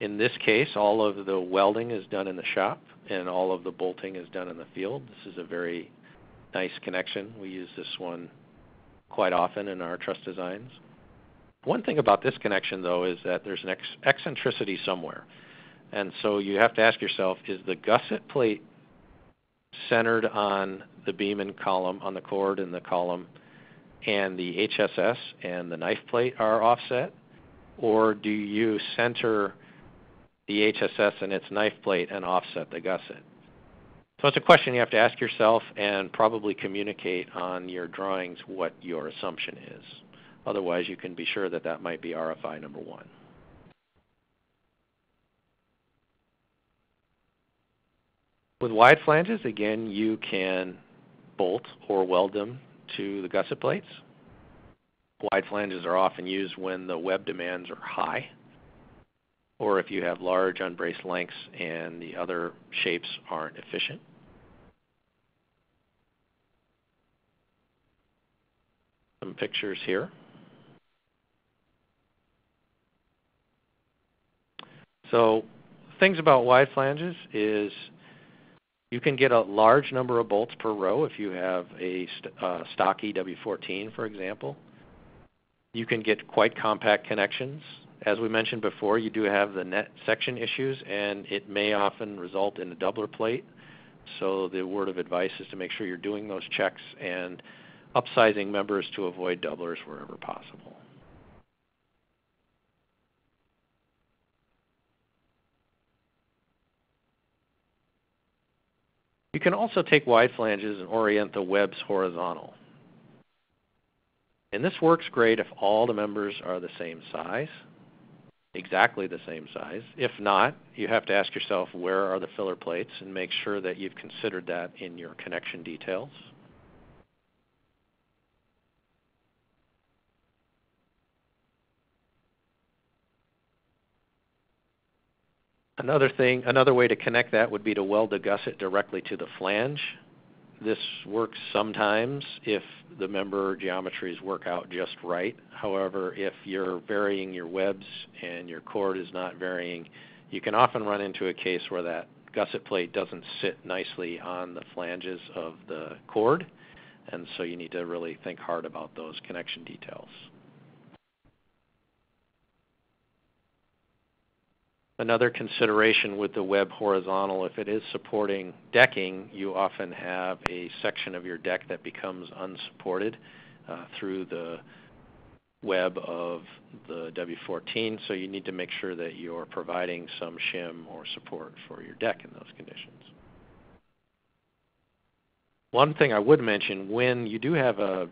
In this case, all of the welding is done in the shop and all of the bolting is done in the field. This is a very nice connection. We use this one quite often in our truss designs. One thing about this connection though is that there's an eccentricity somewhere. And so you have to ask yourself, is the gusset plate centered on the beam and column, on the chord and the column, and the HSS and the knife plate are offset? Or do you center the HSS and its knife plate and offset the gusset? So it's a question you have to ask yourself and probably communicate on your drawings what your assumption is. Otherwise, you can be sure that that might be RFI number one. With wide flanges, again, you can bolt or weld them to the gusset plates. Wide flanges are often used when the web demands are high or if you have large unbraced lengths and the other shapes aren't efficient. Some pictures here. So things about wide flanges is you can get a large number of bolts per row if you have a st uh, stock EW14, for example. You can get quite compact connections as we mentioned before, you do have the net section issues, and it may often result in a doubler plate. So the word of advice is to make sure you're doing those checks and upsizing members to avoid doublers wherever possible. You can also take wide flanges and orient the webs horizontal. And this works great if all the members are the same size exactly the same size. If not, you have to ask yourself where are the filler plates and make sure that you've considered that in your connection details. Another thing, another way to connect that would be to weld the gusset directly to the flange this works sometimes if the member geometries work out just right. However, if you're varying your webs and your chord is not varying, you can often run into a case where that gusset plate doesn't sit nicely on the flanges of the chord, and so you need to really think hard about those connection details. Another consideration with the web horizontal, if it is supporting decking, you often have a section of your deck that becomes unsupported uh, through the web of the W14, so you need to make sure that you're providing some shim or support for your deck in those conditions. One thing I would mention, when you do have a,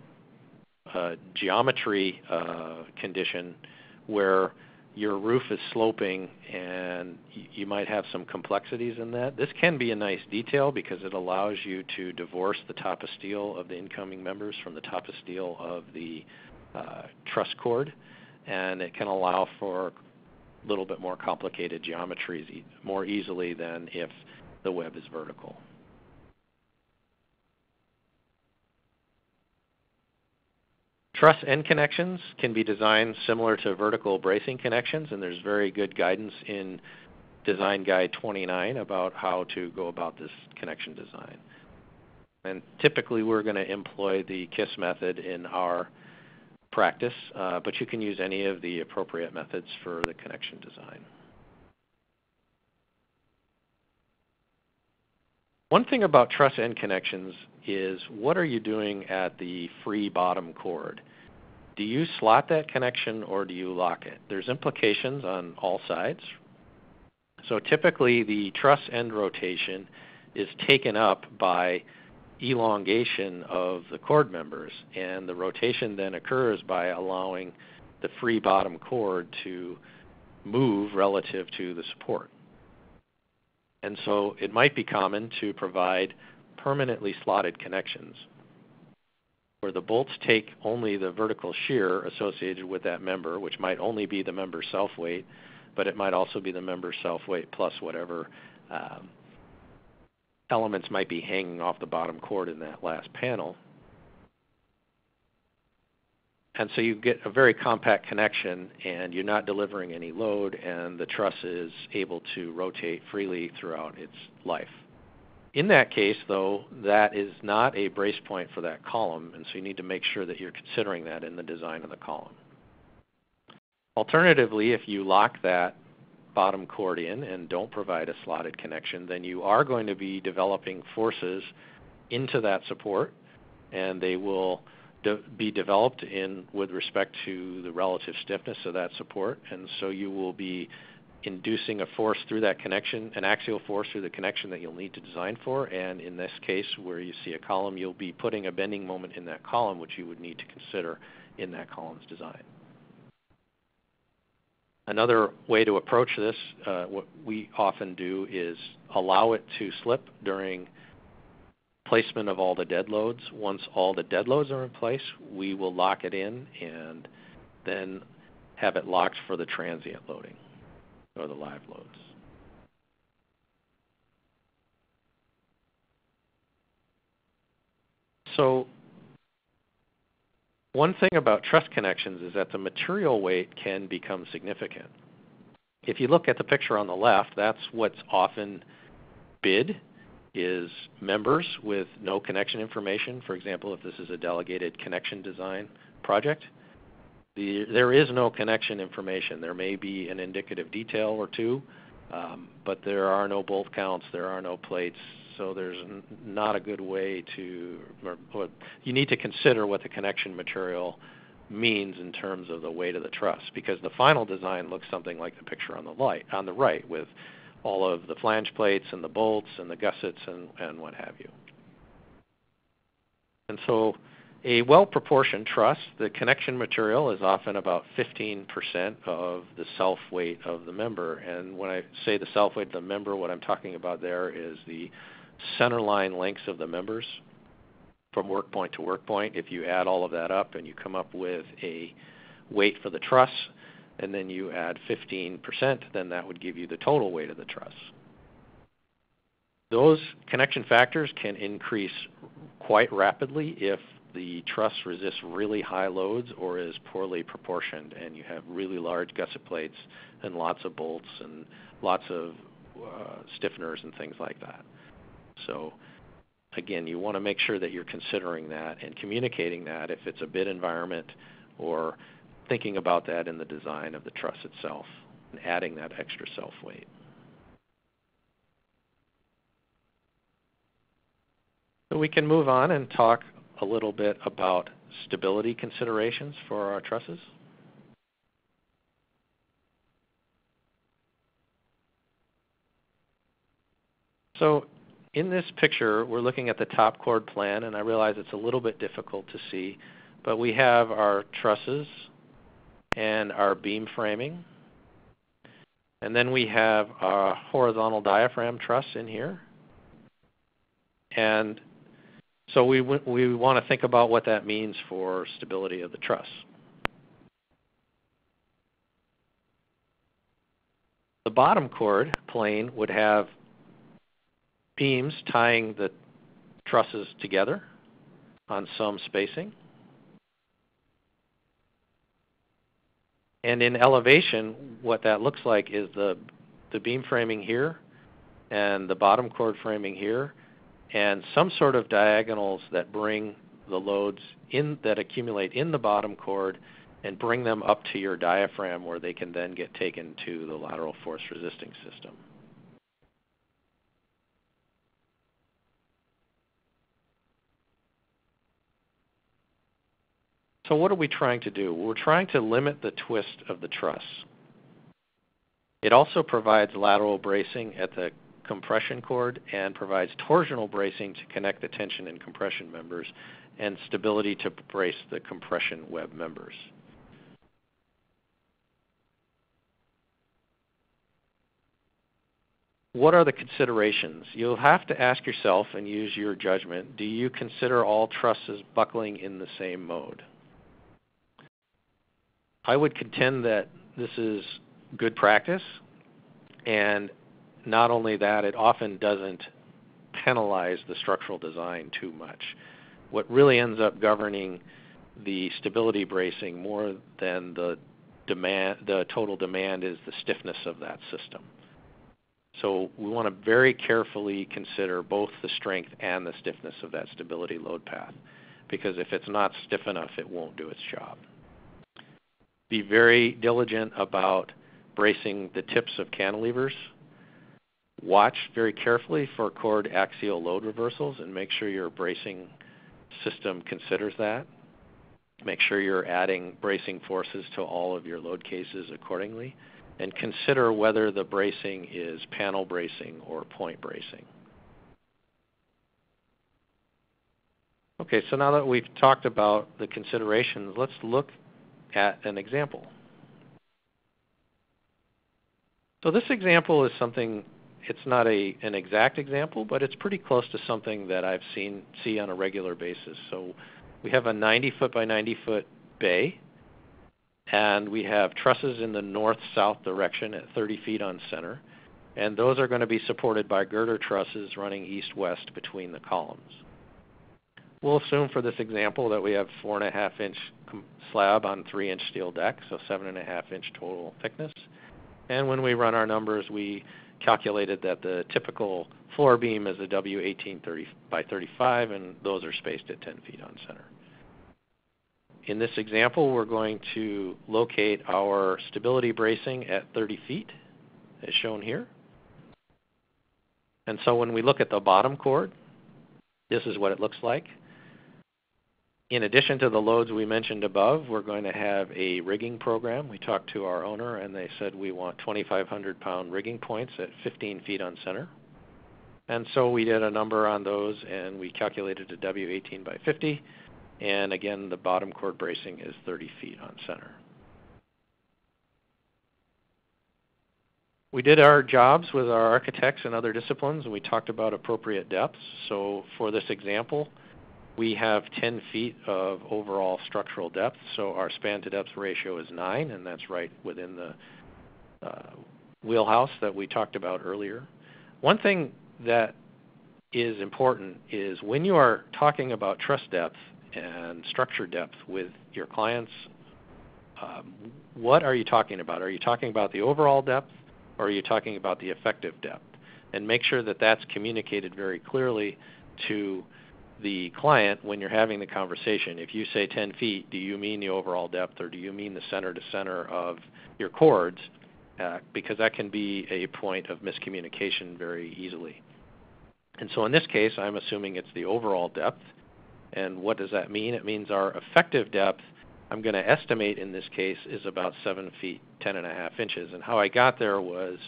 a geometry uh, condition where your roof is sloping and you might have some complexities in that. This can be a nice detail because it allows you to divorce the top of steel of the incoming members from the top of steel of the uh, truss chord and it can allow for a little bit more complicated geometries e more easily than if the web is vertical. Truss end connections can be designed similar to vertical bracing connections, and there's very good guidance in Design Guide 29 about how to go about this connection design. And typically we're going to employ the KISS method in our practice, uh, but you can use any of the appropriate methods for the connection design. One thing about truss end connections is what are you doing at the free bottom chord? Do you slot that connection or do you lock it? There's implications on all sides. So typically the truss end rotation is taken up by elongation of the chord members, and the rotation then occurs by allowing the free bottom chord to move relative to the support. And so it might be common to provide permanently slotted connections where the bolts take only the vertical shear associated with that member, which might only be the member self weight, but it might also be the member self weight plus whatever um, elements might be hanging off the bottom chord in that last panel. And so you get a very compact connection and you're not delivering any load and the truss is able to rotate freely throughout its life. In that case though, that is not a brace point for that column and so you need to make sure that you're considering that in the design of the column. Alternatively, if you lock that bottom chord in and don't provide a slotted connection, then you are going to be developing forces into that support, and they will de be developed in with respect to the relative stiffness of that support, and so you will be inducing a force through that connection, an axial force through the connection that you'll need to design for, and in this case where you see a column, you'll be putting a bending moment in that column which you would need to consider in that column's design. Another way to approach this, uh, what we often do is allow it to slip during placement of all the dead loads. Once all the dead loads are in place, we will lock it in and then have it locked for the transient loading or the live loads. So one thing about truss connections is that the material weight can become significant. If you look at the picture on the left, that's what's often bid is members with no connection information. For example, if this is a delegated connection design project, the, there is no connection information. There may be an indicative detail or two, um, but there are no bolt counts, there are no plates, so there's not a good way to, or, you need to consider what the connection material means in terms of the weight of the truss because the final design looks something like the picture on the, light, on the right with all of the flange plates and the bolts and the gussets and, and what have you. And so a well-proportioned truss, the connection material is often about 15% of the self-weight of the member. And when I say the self-weight of the member, what I'm talking about there is the centerline lengths of the members from work point to work point. If you add all of that up and you come up with a weight for the truss, and then you add 15%, then that would give you the total weight of the truss. Those connection factors can increase quite rapidly if the truss resists really high loads or is poorly proportioned and you have really large gusset plates and lots of bolts and lots of uh, stiffeners and things like that. So again, you want to make sure that you're considering that and communicating that if it's a bid environment or thinking about that in the design of the truss itself and adding that extra self weight. So we can move on and talk a little bit about stability considerations for our trusses. So in this picture, we're looking at the top chord plan, and I realize it's a little bit difficult to see, but we have our trusses and our beam framing. And then we have our horizontal diaphragm truss in here. And so we, we want to think about what that means for stability of the truss. The bottom chord plane would have beams tying the trusses together on some spacing. And in elevation, what that looks like is the, the beam framing here and the bottom chord framing here and some sort of diagonals that bring the loads in that accumulate in the bottom chord and bring them up to your diaphragm where they can then get taken to the lateral force resisting system. So what are we trying to do? We're trying to limit the twist of the truss. It also provides lateral bracing at the compression chord and provides torsional bracing to connect the tension and compression members and stability to brace the compression web members. What are the considerations? You'll have to ask yourself and use your judgment, do you consider all trusses buckling in the same mode? I would contend that this is good practice, and not only that, it often doesn't penalize the structural design too much. What really ends up governing the stability bracing more than the demand, the total demand is the stiffness of that system. So we want to very carefully consider both the strength and the stiffness of that stability load path, because if it's not stiff enough, it won't do its job. Be very diligent about bracing the tips of cantilevers. Watch very carefully for chord axial load reversals and make sure your bracing system considers that. Make sure you're adding bracing forces to all of your load cases accordingly. And consider whether the bracing is panel bracing or point bracing. Okay, so now that we've talked about the considerations, let's look at an example. So this example is something, it's not a, an exact example, but it's pretty close to something that I've seen see on a regular basis. So we have a 90 foot by 90 foot bay, and we have trusses in the north-south direction at 30 feet on center, and those are going to be supported by girder trusses running east-west between the columns. We'll assume for this example that we have 4.5 inch slab on 3 inch steel deck, so 7.5 inch total thickness. And when we run our numbers, we calculated that the typical floor beam is a W18 30 by 35, and those are spaced at 10 feet on center. In this example, we're going to locate our stability bracing at 30 feet, as shown here. And so when we look at the bottom chord, this is what it looks like in addition to the loads we mentioned above, we're going to have a rigging program. We talked to our owner and they said we want 2,500 pound rigging points at 15 feet on center. And so we did a number on those and we calculated a W18 by 50. And again, the bottom chord bracing is 30 feet on center. We did our jobs with our architects and other disciplines and we talked about appropriate depths. So for this example, we have 10 feet of overall structural depth, so our span to depth ratio is 9, and that's right within the uh, wheelhouse that we talked about earlier. One thing that is important is when you are talking about truss depth and structure depth with your clients, um, what are you talking about? Are you talking about the overall depth or are you talking about the effective depth? And make sure that that's communicated very clearly to the client when you're having the conversation. If you say 10 feet, do you mean the overall depth or do you mean the center to center of your chords? Uh, because that can be a point of miscommunication very easily. And so in this case, I'm assuming it's the overall depth. And what does that mean? It means our effective depth, I'm going to estimate in this case, is about 7 feet 10 and a half inches. And how I got there was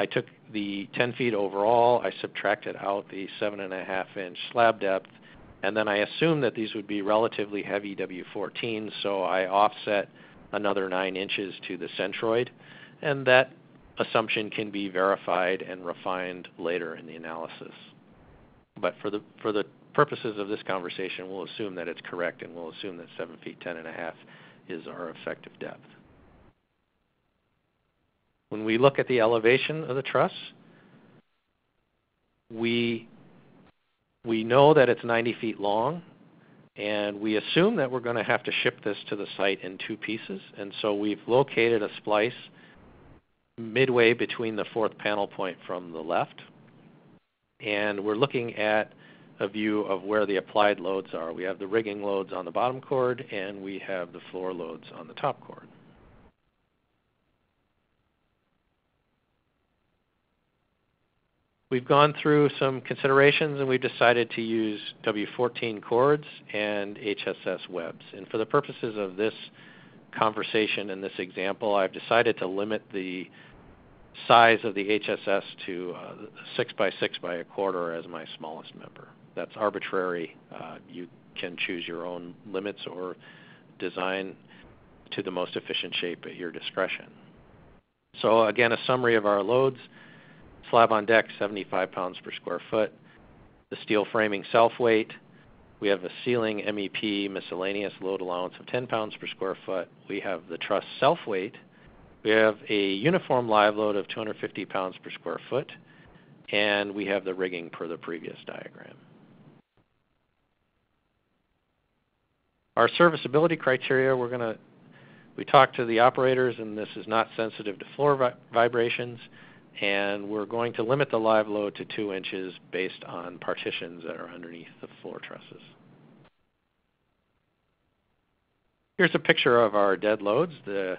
I took the 10 feet overall, I subtracted out the 7.5 inch slab depth, and then I assumed that these would be relatively heavy W14, so I offset another 9 inches to the centroid, and that assumption can be verified and refined later in the analysis. But for the, for the purposes of this conversation, we'll assume that it's correct, and we'll assume that 7 feet 10 and a half is our effective depth. When we look at the elevation of the truss, we, we know that it's 90 feet long, and we assume that we're going to have to ship this to the site in two pieces. And so we've located a splice midway between the fourth panel point from the left. And we're looking at a view of where the applied loads are. We have the rigging loads on the bottom chord, and we have the floor loads on the top chord. We've gone through some considerations and we've decided to use W14 chords and HSS webs. And for the purposes of this conversation and this example, I've decided to limit the size of the HSS to uh, 6 by 6 by a quarter as my smallest member. That's arbitrary. Uh, you can choose your own limits or design to the most efficient shape at your discretion. So again, a summary of our loads. Slab on deck, 75 pounds per square foot. The steel framing self weight. We have a ceiling MEP miscellaneous load allowance of 10 pounds per square foot. We have the truss self weight. We have a uniform live load of 250 pounds per square foot. And we have the rigging per the previous diagram. Our serviceability criteria, we're going to, we talked to the operators, and this is not sensitive to floor vi vibrations and we're going to limit the live load to 2 inches based on partitions that are underneath the floor trusses. Here's a picture of our dead loads. The,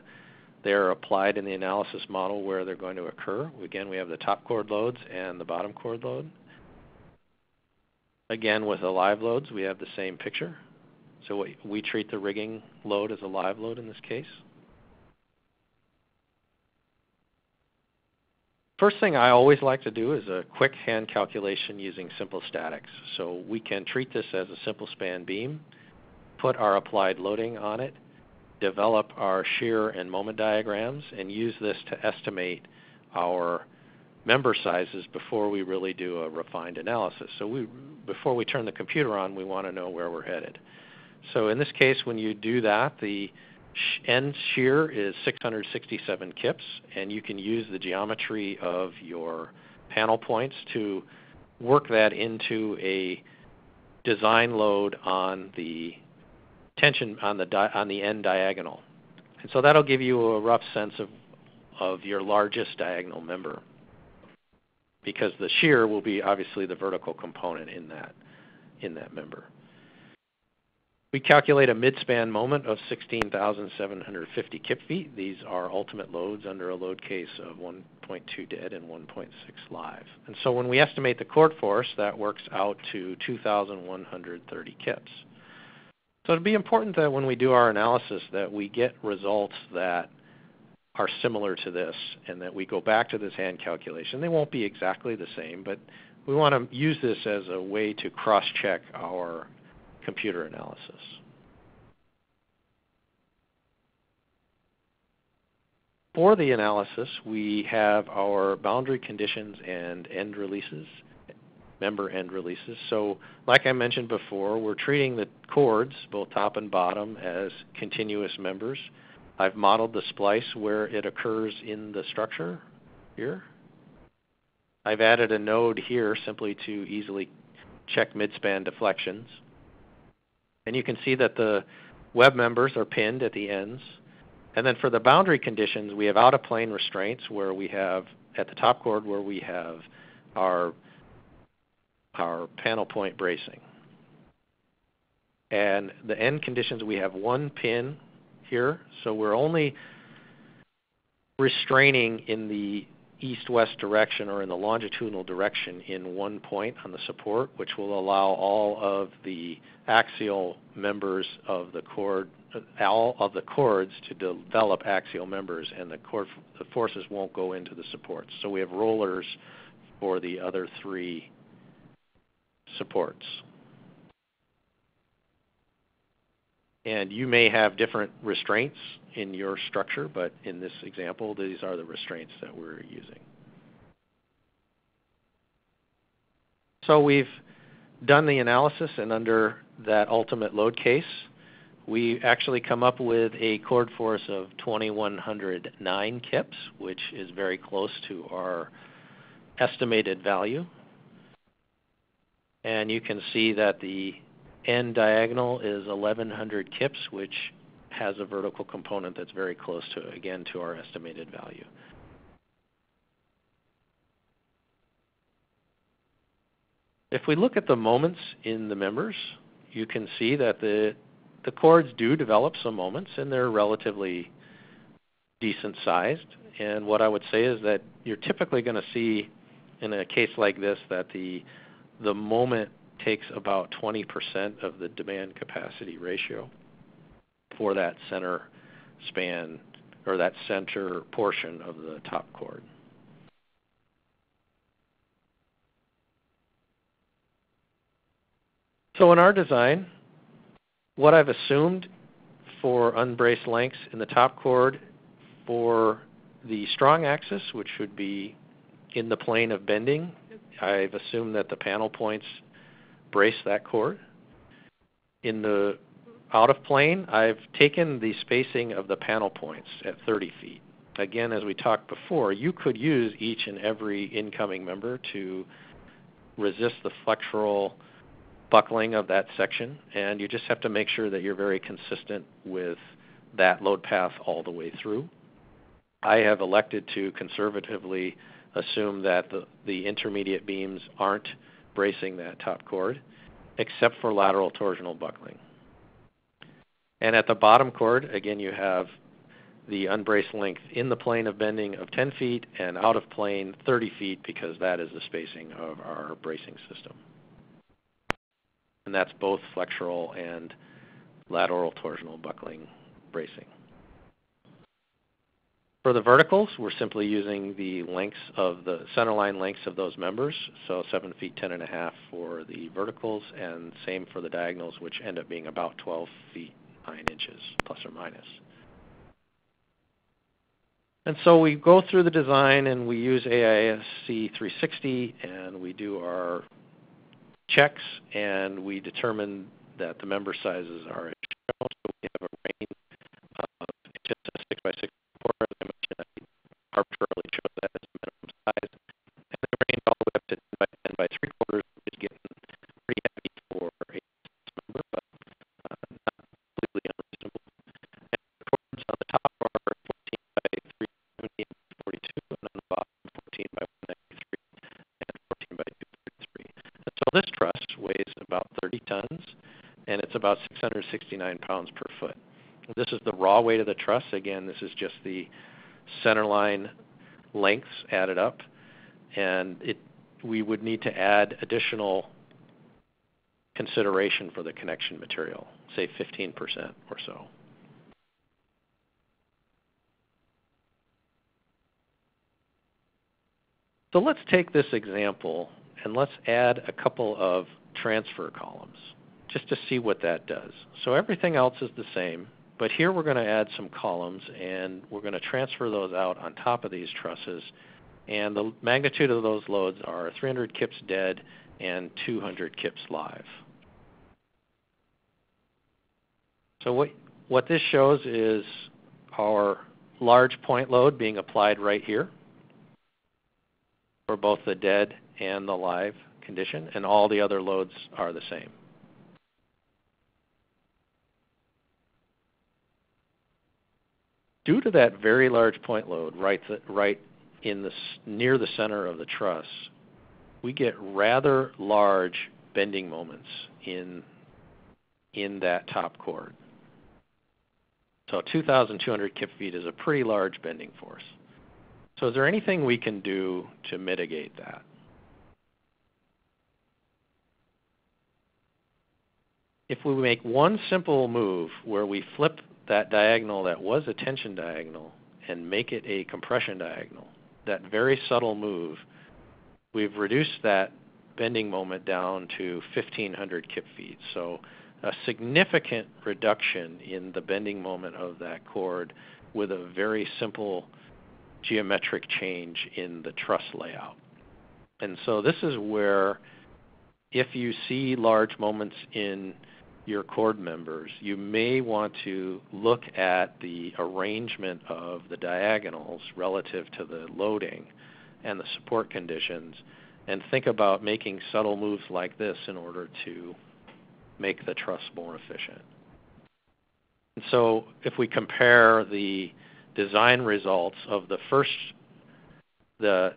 they're applied in the analysis model where they're going to occur. Again, we have the top chord loads and the bottom chord load. Again, with the live loads, we have the same picture. So we, we treat the rigging load as a live load in this case. First thing I always like to do is a quick hand calculation using simple statics. So we can treat this as a simple span beam, put our applied loading on it, develop our shear and moment diagrams, and use this to estimate our member sizes before we really do a refined analysis. So we, before we turn the computer on, we want to know where we're headed. So in this case, when you do that, the end shear is 667 kips, and you can use the geometry of your panel points to work that into a design load on the tension on the on the end diagonal. And so that'll give you a rough sense of of your largest diagonal member because the shear will be obviously the vertical component in that in that member. We calculate a midspan moment of 16,750 kip feet. These are ultimate loads under a load case of 1.2 dead and 1.6 live. And so when we estimate the chord force, that works out to 2,130 kips. So it'd be important that when we do our analysis that we get results that are similar to this and that we go back to this hand calculation. They won't be exactly the same, but we want to use this as a way to cross-check our computer analysis. For the analysis, we have our boundary conditions and end releases, member end releases. So like I mentioned before, we're treating the chords, both top and bottom, as continuous members. I've modeled the splice where it occurs in the structure here. I've added a node here simply to easily check midspan deflections. And you can see that the web members are pinned at the ends. And then for the boundary conditions, we have out of plane restraints where we have at the top chord where we have our our panel point bracing. And the end conditions, we have one pin here, so we're only restraining in the east-west direction or in the longitudinal direction in one point on the support, which will allow all of the axial members of the chord, all of the chords to develop axial members, and the chord, the forces won't go into the supports. So we have rollers for the other three supports. And you may have different restraints in your structure, but in this example, these are the restraints that we're using. So we've done the analysis, and under that ultimate load case, we actually come up with a chord force of 2109 kips, which is very close to our estimated value. And you can see that the end diagonal is 1100 kips, which has a vertical component that's very close to, again, to our estimated value. If we look at the moments in the members, you can see that the, the chords do develop some moments and they're relatively decent sized. And what I would say is that you're typically going to see in a case like this that the, the moment takes about 20% of the demand capacity ratio for that center span or that center portion of the top chord. So in our design, what I've assumed for unbraced lengths in the top chord for the strong axis, which should be in the plane of bending, I've assumed that the panel points brace that chord. In the out of plane, I've taken the spacing of the panel points at 30 feet. Again, as we talked before, you could use each and every incoming member to resist the flexural buckling of that section, and you just have to make sure that you're very consistent with that load path all the way through. I have elected to conservatively assume that the, the intermediate beams aren't bracing that top chord, except for lateral torsional buckling. And at the bottom chord, again, you have the unbraced length in the plane of bending of 10 feet and out of plane 30 feet because that is the spacing of our bracing system. And that's both flexural and lateral torsional buckling bracing. For the verticals, we're simply using the lengths of the centerline lengths of those members, so 7 feet 10 and a half for the verticals, and same for the diagonals, which end up being about 12 feet 9 inches, plus or minus. And so we go through the design and we use AISC 360 and we do our checks and we determine that the member sizes are shown. So we have a range of just a 6 by 6 669 pounds per foot. This is the raw weight of the truss. Again, this is just the centerline lengths added up, and it we would need to add additional consideration for the connection material, say 15% or so. So let's take this example and let's add a couple of transfer columns just to see what that does. So everything else is the same, but here we're going to add some columns and we're going to transfer those out on top of these trusses. And the magnitude of those loads are 300 kips dead and 200 kips live. So what, what this shows is our large point load being applied right here for both the dead and the live condition, and all the other loads are the same. Due to that very large point load right, th right in the, near the center of the truss, we get rather large bending moments in, in that top chord. So 2,200 kip feet is a pretty large bending force. So is there anything we can do to mitigate that? If we make one simple move where we flip that diagonal that was a tension diagonal and make it a compression diagonal, that very subtle move, we've reduced that bending moment down to 1500 kip feet. So a significant reduction in the bending moment of that chord with a very simple geometric change in the truss layout. And so this is where if you see large moments in your chord members, you may want to look at the arrangement of the diagonals relative to the loading and the support conditions and think about making subtle moves like this in order to make the truss more efficient. And so if we compare the design results of the first the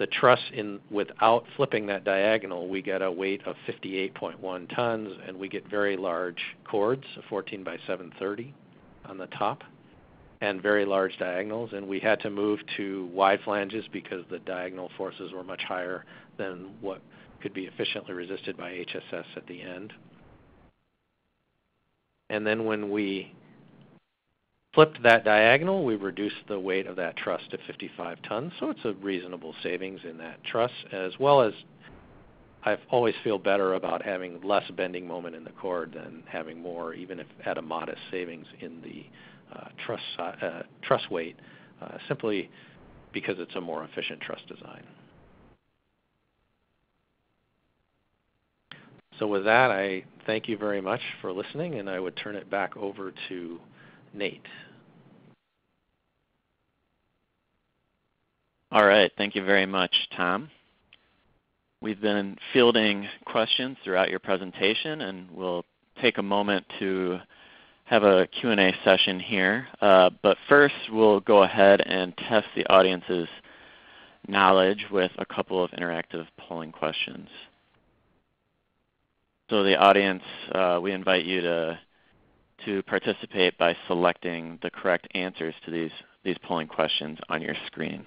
the truss in without flipping that diagonal, we get a weight of 58.1 tons, and we get very large chords, 14 by 730 on the top, and very large diagonals. And we had to move to wide flanges because the diagonal forces were much higher than what could be efficiently resisted by HSS at the end. And then when we flipped that diagonal, we reduced the weight of that truss to 55 tons. So it's a reasonable savings in that truss, as well as I always feel better about having less bending moment in the chord than having more, even if at a modest savings in the uh, truss, uh, truss weight, uh, simply because it's a more efficient truss design. So with that, I thank you very much for listening, and I would turn it back over to Nate. All right. Thank you very much, Tom. We've been fielding questions throughout your presentation, and we'll take a moment to have a Q&A session here. Uh, but first, we'll go ahead and test the audience's knowledge with a couple of interactive polling questions. So the audience, uh, we invite you to to participate by selecting the correct answers to these, these polling questions on your screen.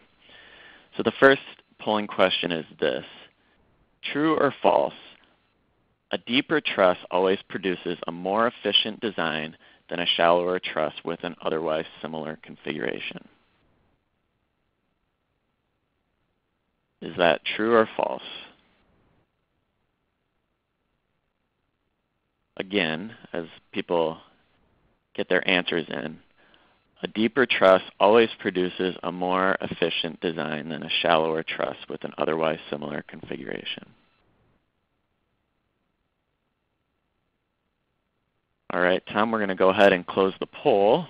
So the first polling question is this. True or false, a deeper truss always produces a more efficient design than a shallower truss with an otherwise similar configuration. Is that true or false? Again, as people get their answers in. A deeper truss always produces a more efficient design than a shallower truss with an otherwise similar configuration. All right, Tom, we're going to go ahead and close the poll.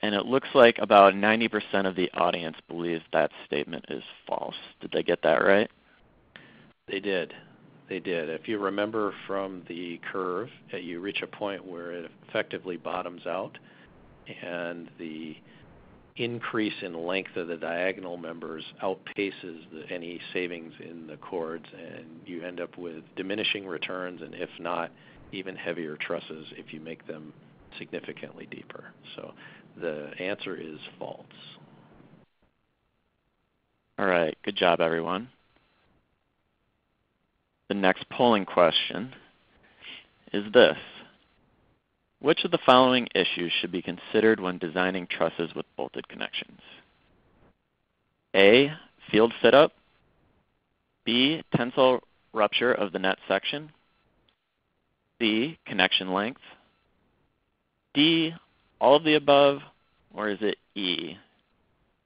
And it looks like about 90% of the audience believes that statement is false. Did they get that right? They did. They did. If you remember from the curve, uh, you reach a point where it effectively bottoms out, and the increase in length of the diagonal members outpaces the, any savings in the chords, and you end up with diminishing returns, and if not, even heavier trusses if you make them significantly deeper. So the answer is false. All right. Good job, everyone. The next polling question is this. Which of the following issues should be considered when designing trusses with bolted connections? A. Field fit up. B. Tensile rupture of the net section. C. Connection length. D. All of the above. Or is it E?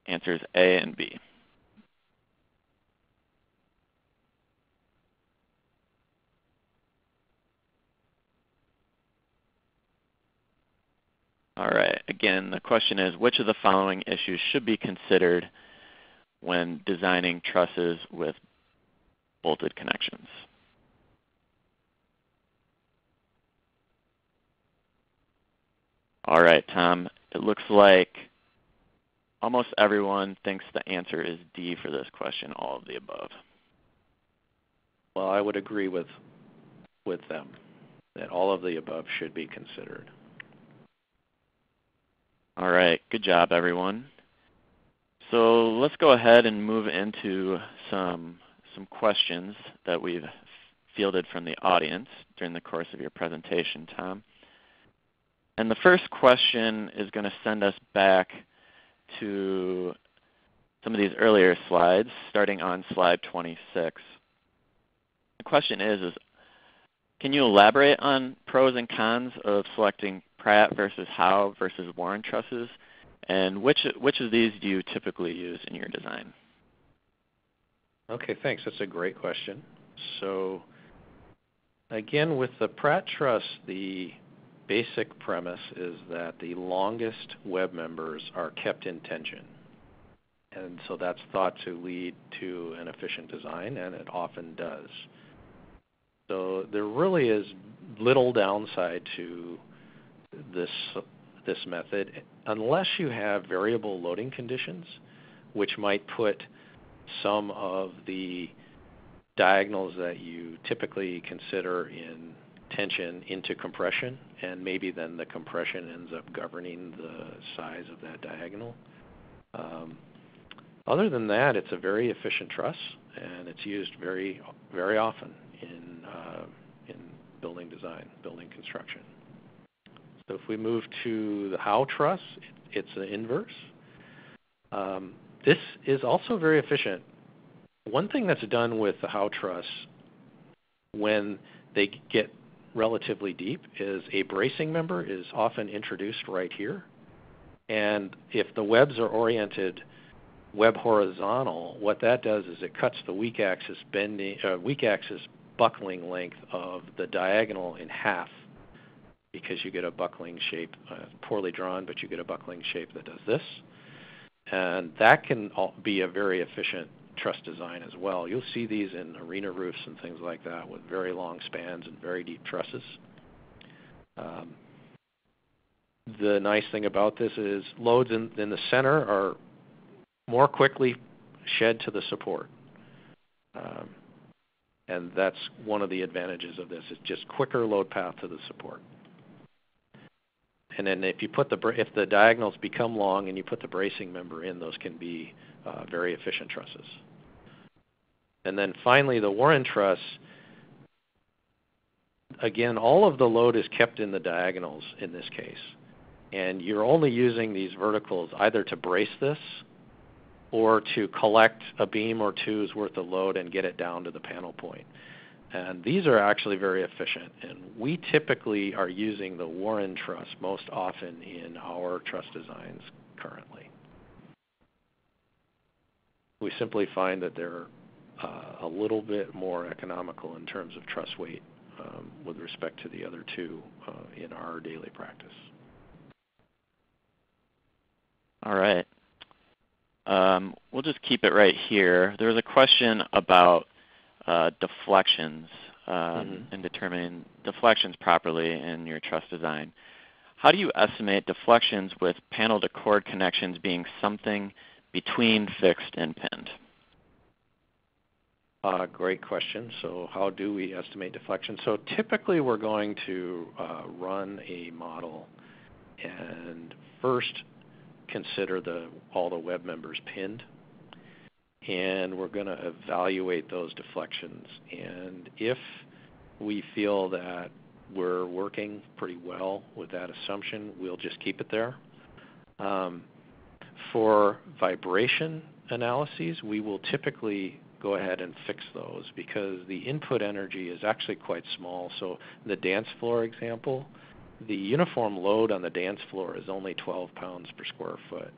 Answers A and B. All right. Again, the question is, which of the following issues should be considered when designing trusses with bolted connections? All right, Tom. It looks like almost everyone thinks the answer is D for this question, all of the above. Well, I would agree with, with them that all of the above should be considered. All right, good job everyone. So let's go ahead and move into some, some questions that we've fielded from the audience during the course of your presentation, Tom. And the first question is going to send us back to some of these earlier slides, starting on slide 26. The question is, is can you elaborate on pros and cons of selecting Pratt versus Howe versus Warren trusses? And which, which of these do you typically use in your design? Okay, thanks. That's a great question. So Again, with the Pratt truss, the basic premise is that the longest web members are kept in tension. And so that's thought to lead to an efficient design, and it often does. So there really is little downside to this this method unless you have variable loading conditions, which might put some of the diagonals that you typically consider in tension into compression, and maybe then the compression ends up governing the size of that diagonal. Um, other than that, it's a very efficient truss, and it's used very, very often in uh, in building design, building construction. So if we move to the Howe truss, it's the inverse. Um, this is also very efficient. One thing that's done with the Howe truss when they get relatively deep is a bracing member is often introduced right here. And if the webs are oriented web horizontal, what that does is it cuts the weak axis bending, uh, weak axis buckling length of the diagonal in half because you get a buckling shape, uh, poorly drawn, but you get a buckling shape that does this. And that can be a very efficient truss design as well. You'll see these in arena roofs and things like that with very long spans and very deep trusses. Um, the nice thing about this is loads in, in the center are more quickly shed to the support. Um, and that's one of the advantages of this. It's just quicker load path to the support. And then if you put the if the diagonals become long and you put the bracing member in, those can be uh, very efficient trusses. And then finally, the Warren truss. Again, all of the load is kept in the diagonals in this case, and you're only using these verticals either to brace this or to collect a beam or two's worth of load and get it down to the panel point. And these are actually very efficient. And we typically are using the Warren truss most often in our truss designs currently. We simply find that they're uh, a little bit more economical in terms of truss weight um, with respect to the other two uh, in our daily practice. All right. Um, we'll just keep it right here. There was a question about uh, deflections um, mm-hmm. and determining deflections properly in your truss design. How do you estimate deflections with panel to chord connections being something between fixed and pinned? Uh, great question. So how do we estimate deflection? So typically we're going to uh, run a model and first consider the, all the web members pinned and we're going to evaluate those deflections. And if we feel that we're working pretty well with that assumption, we'll just keep it there. Um, for vibration analyses, we will typically go ahead and fix those because the input energy is actually quite small. So the dance floor example, the uniform load on the dance floor is only 12 pounds per square foot.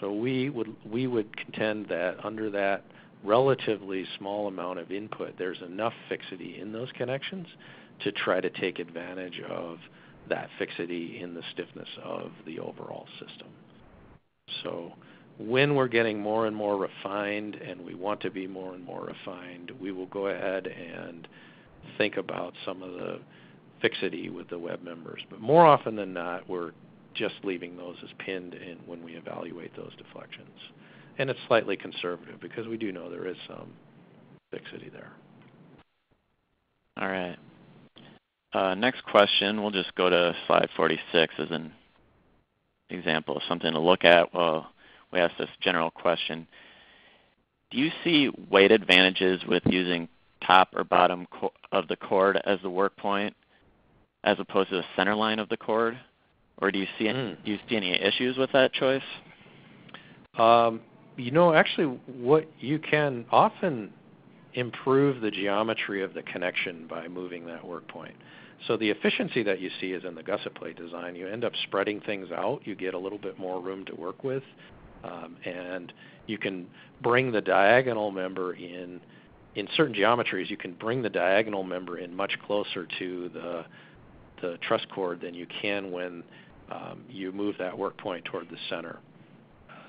So we would we would contend that under that relatively small amount of input, there's enough fixity in those connections to try to take advantage of that fixity in the stiffness of the overall system. So when we're getting more and more refined and we want to be more and more refined, we will go ahead and think about some of the fixity with the web members. But more often than not, we're just leaving those as pinned in when we evaluate those deflections. And it's slightly conservative because we do know there is some fixity there. All right. Uh, next question, we'll just go to slide 46 as an example of something to look at Well, we asked this general question. Do you see weight advantages with using top or bottom of the chord as the work point as opposed to the center line of the chord? Or do you see any, mm. do you see any issues with that choice? Um, you know, actually, what you can often improve the geometry of the connection by moving that work point. So the efficiency that you see is in the gusset plate design. You end up spreading things out. You get a little bit more room to work with, um, and you can bring the diagonal member in in certain geometries, you can bring the diagonal member in much closer to the the truss chord than you can when um, you move that work point toward the center.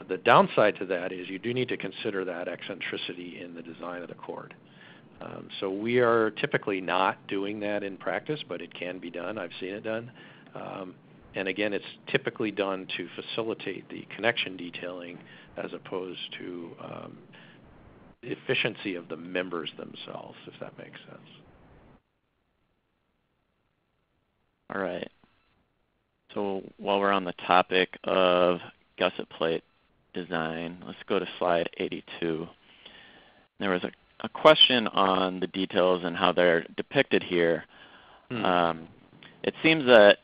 The downside to that is you do need to consider that eccentricity in the design of the chord. Um, so we are typically not doing that in practice, but it can be done. I've seen it done. Um, and again, it's typically done to facilitate the connection detailing as opposed to um, efficiency of the members themselves, if that makes sense. All right. So while we're on the topic of gusset plate design, let's go to slide 82. There was a, a question on the details and how they're depicted here. Hmm. Um, it seems that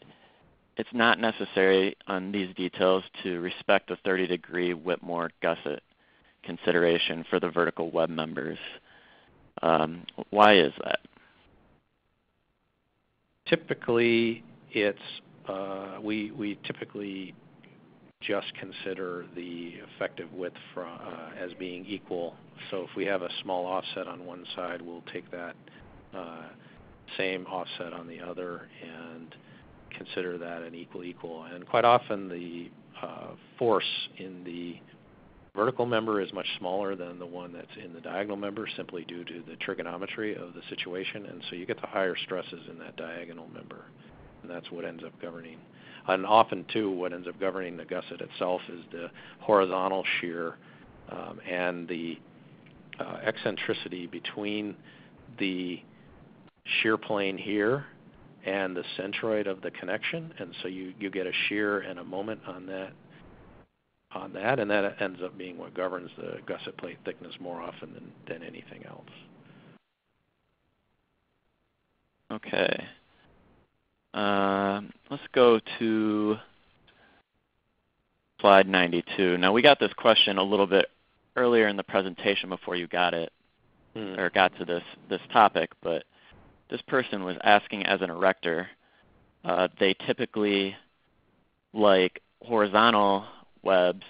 it's not necessary on these details to respect the 30 degree Whitmore gusset consideration for the vertical web members. Um, why is that? Typically, it's we we typically just consider the effective width uh, as being equal. So if we have a small offset on one side, we'll take that uh, same offset on the other and consider that an equal equal. And quite often the uh, force in the vertical member is much smaller than the one that's in the diagonal member simply due to the trigonometry of the situation. And so you get the higher stresses in that diagonal member. And that's what ends up governing. And often, too, what ends up governing the gusset itself is the horizontal shear um, and the uh, eccentricity between the shear plane here and the centroid of the connection, and so you, you get a shear and a moment on that on that, and that ends up being what governs the gusset plate thickness more often than, than anything else. Okay. Uh, let's go to slide 92. Now we got this question a little bit earlier in the presentation before you got it hmm. or got to this this topic, but this person was asking as an erector, uh, they typically like horizontal webs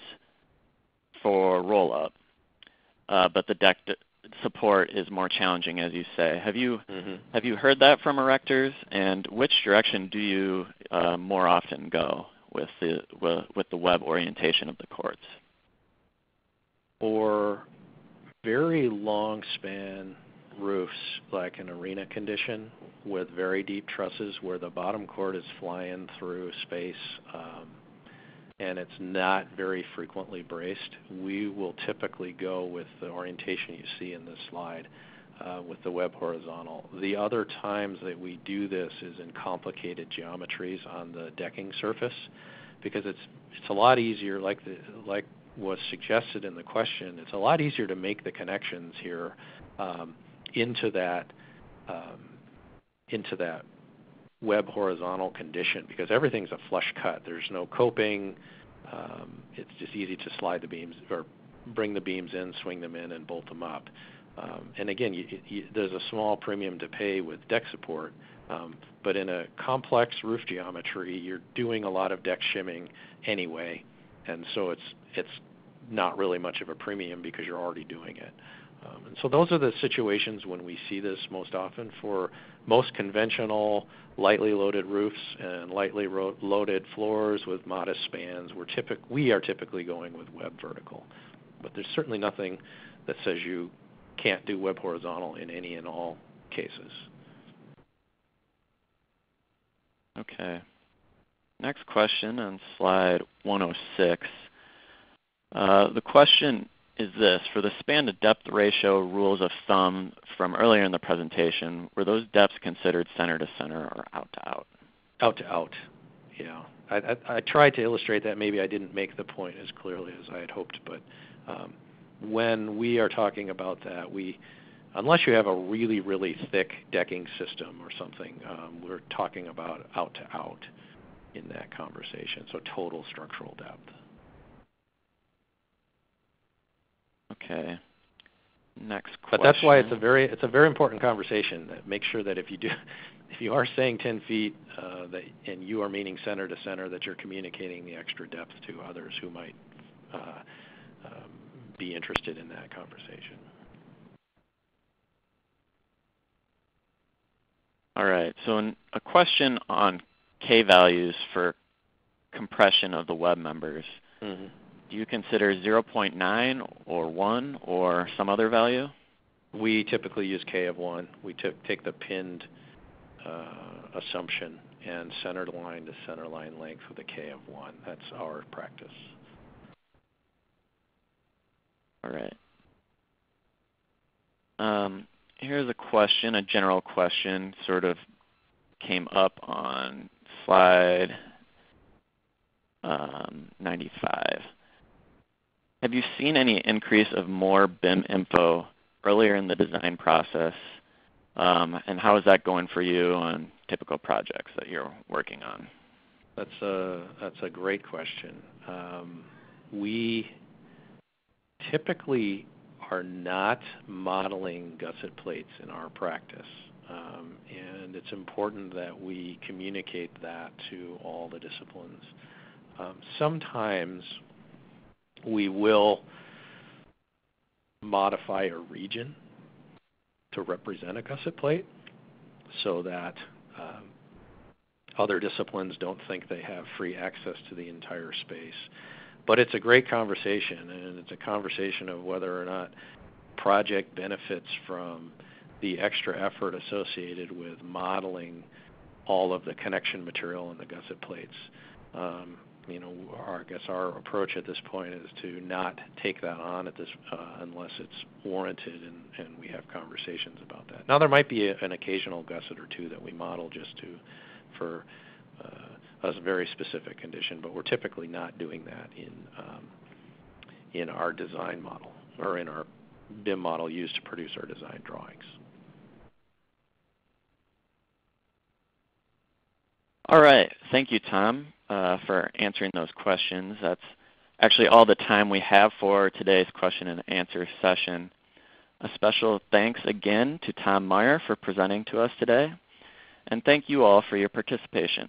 for roll up, uh, but the deck support is more challenging, as you say. Have you mm-hmm. have you heard that from erectors? And which direction do you uh, more often go with the with the web orientation of the chords? For very long span roofs like an arena condition with very deep trusses where the bottom chord is flying through space um, and it's not very frequently braced, we will typically go with the orientation you see in this slide uh, with the web horizontal. The other times that we do this is in complicated geometries on the decking surface because it's it's a lot easier like the like was suggested in the question, it's a lot easier to make the connections here um, into that um, into that web horizontal condition because everything's a flush cut. There's no coping. Um, it's just easy to slide the beams or bring the beams in, swing them in, and bolt them up. Um, and again, you, you, there's a small premium to pay with deck support, um, but in a complex roof geometry, you're doing a lot of deck shimming anyway, and so it's it's not really much of a premium because you're already doing it. Um, and so those are the situations when we see this most often for most conventional lightly loaded roofs and lightly ro- loaded floors with modest spans. We're typic- we are typically going with web vertical, but there's certainly nothing that says you can't do web horizontal in any and all cases. Okay. Next question on slide 106. Uh, the question is this. For the span to depth ratio rules of thumb from earlier in the presentation, were those depths considered center to center or out to out? Out to out, yeah. I, I, I tried to illustrate that. Maybe I didn't make the point as clearly as I had hoped, but um, when we are talking about that, we, unless you have a really, really thick decking system or something, um, we're talking about out to out in that conversation, so total structural depth. Okay. Next question. But that's why it's a very it's a very important conversation. That make sure that if you do, if you are saying 10 feet, uh, that and you are meaning center to center, that you're communicating the extra depth to others who might uh, um, be interested in that conversation. All right. So an, a question on K values for compression of the web members. Mm-hmm. Do you consider 0.9 or 1 or some other value? We typically use K of 1. We take the pinned uh, assumption and center line to center line length with a K of 1. That's our practice. All right. Um, here's a question, a general question, sort of came up on slide um, 95. Have you seen any increase of more BIM info earlier in the design process? Um, and how is that going for you on typical projects that you're working on? That's a, that's a great question. Um, we typically are not modeling gusset plates in our practice. Um, and it's important that we communicate that to all the disciplines. Um, sometimes we will modify a region to represent a gusset plate so that um, other disciplines don't think they have free access to the entire space. But it's a great conversation, and it's a conversation of whether or not project benefits from the extra effort associated with modeling all of the connection material in the gusset plates. Um, you know, our, I guess our approach at this point is to not take that on at this uh, unless it's warranted, and, and we have conversations about that. Now, there might be a, an occasional gusset or two that we model just to for uh, a very specific condition, but we're typically not doing that in um, in our design model or in our BIM model used to produce our design drawings. All right. Thank you, Tom uh, for answering those questions. That's actually all the time we have for today's question and answer session. A special thanks again to Tom Meyer for presenting to us today. And thank you all for your participation.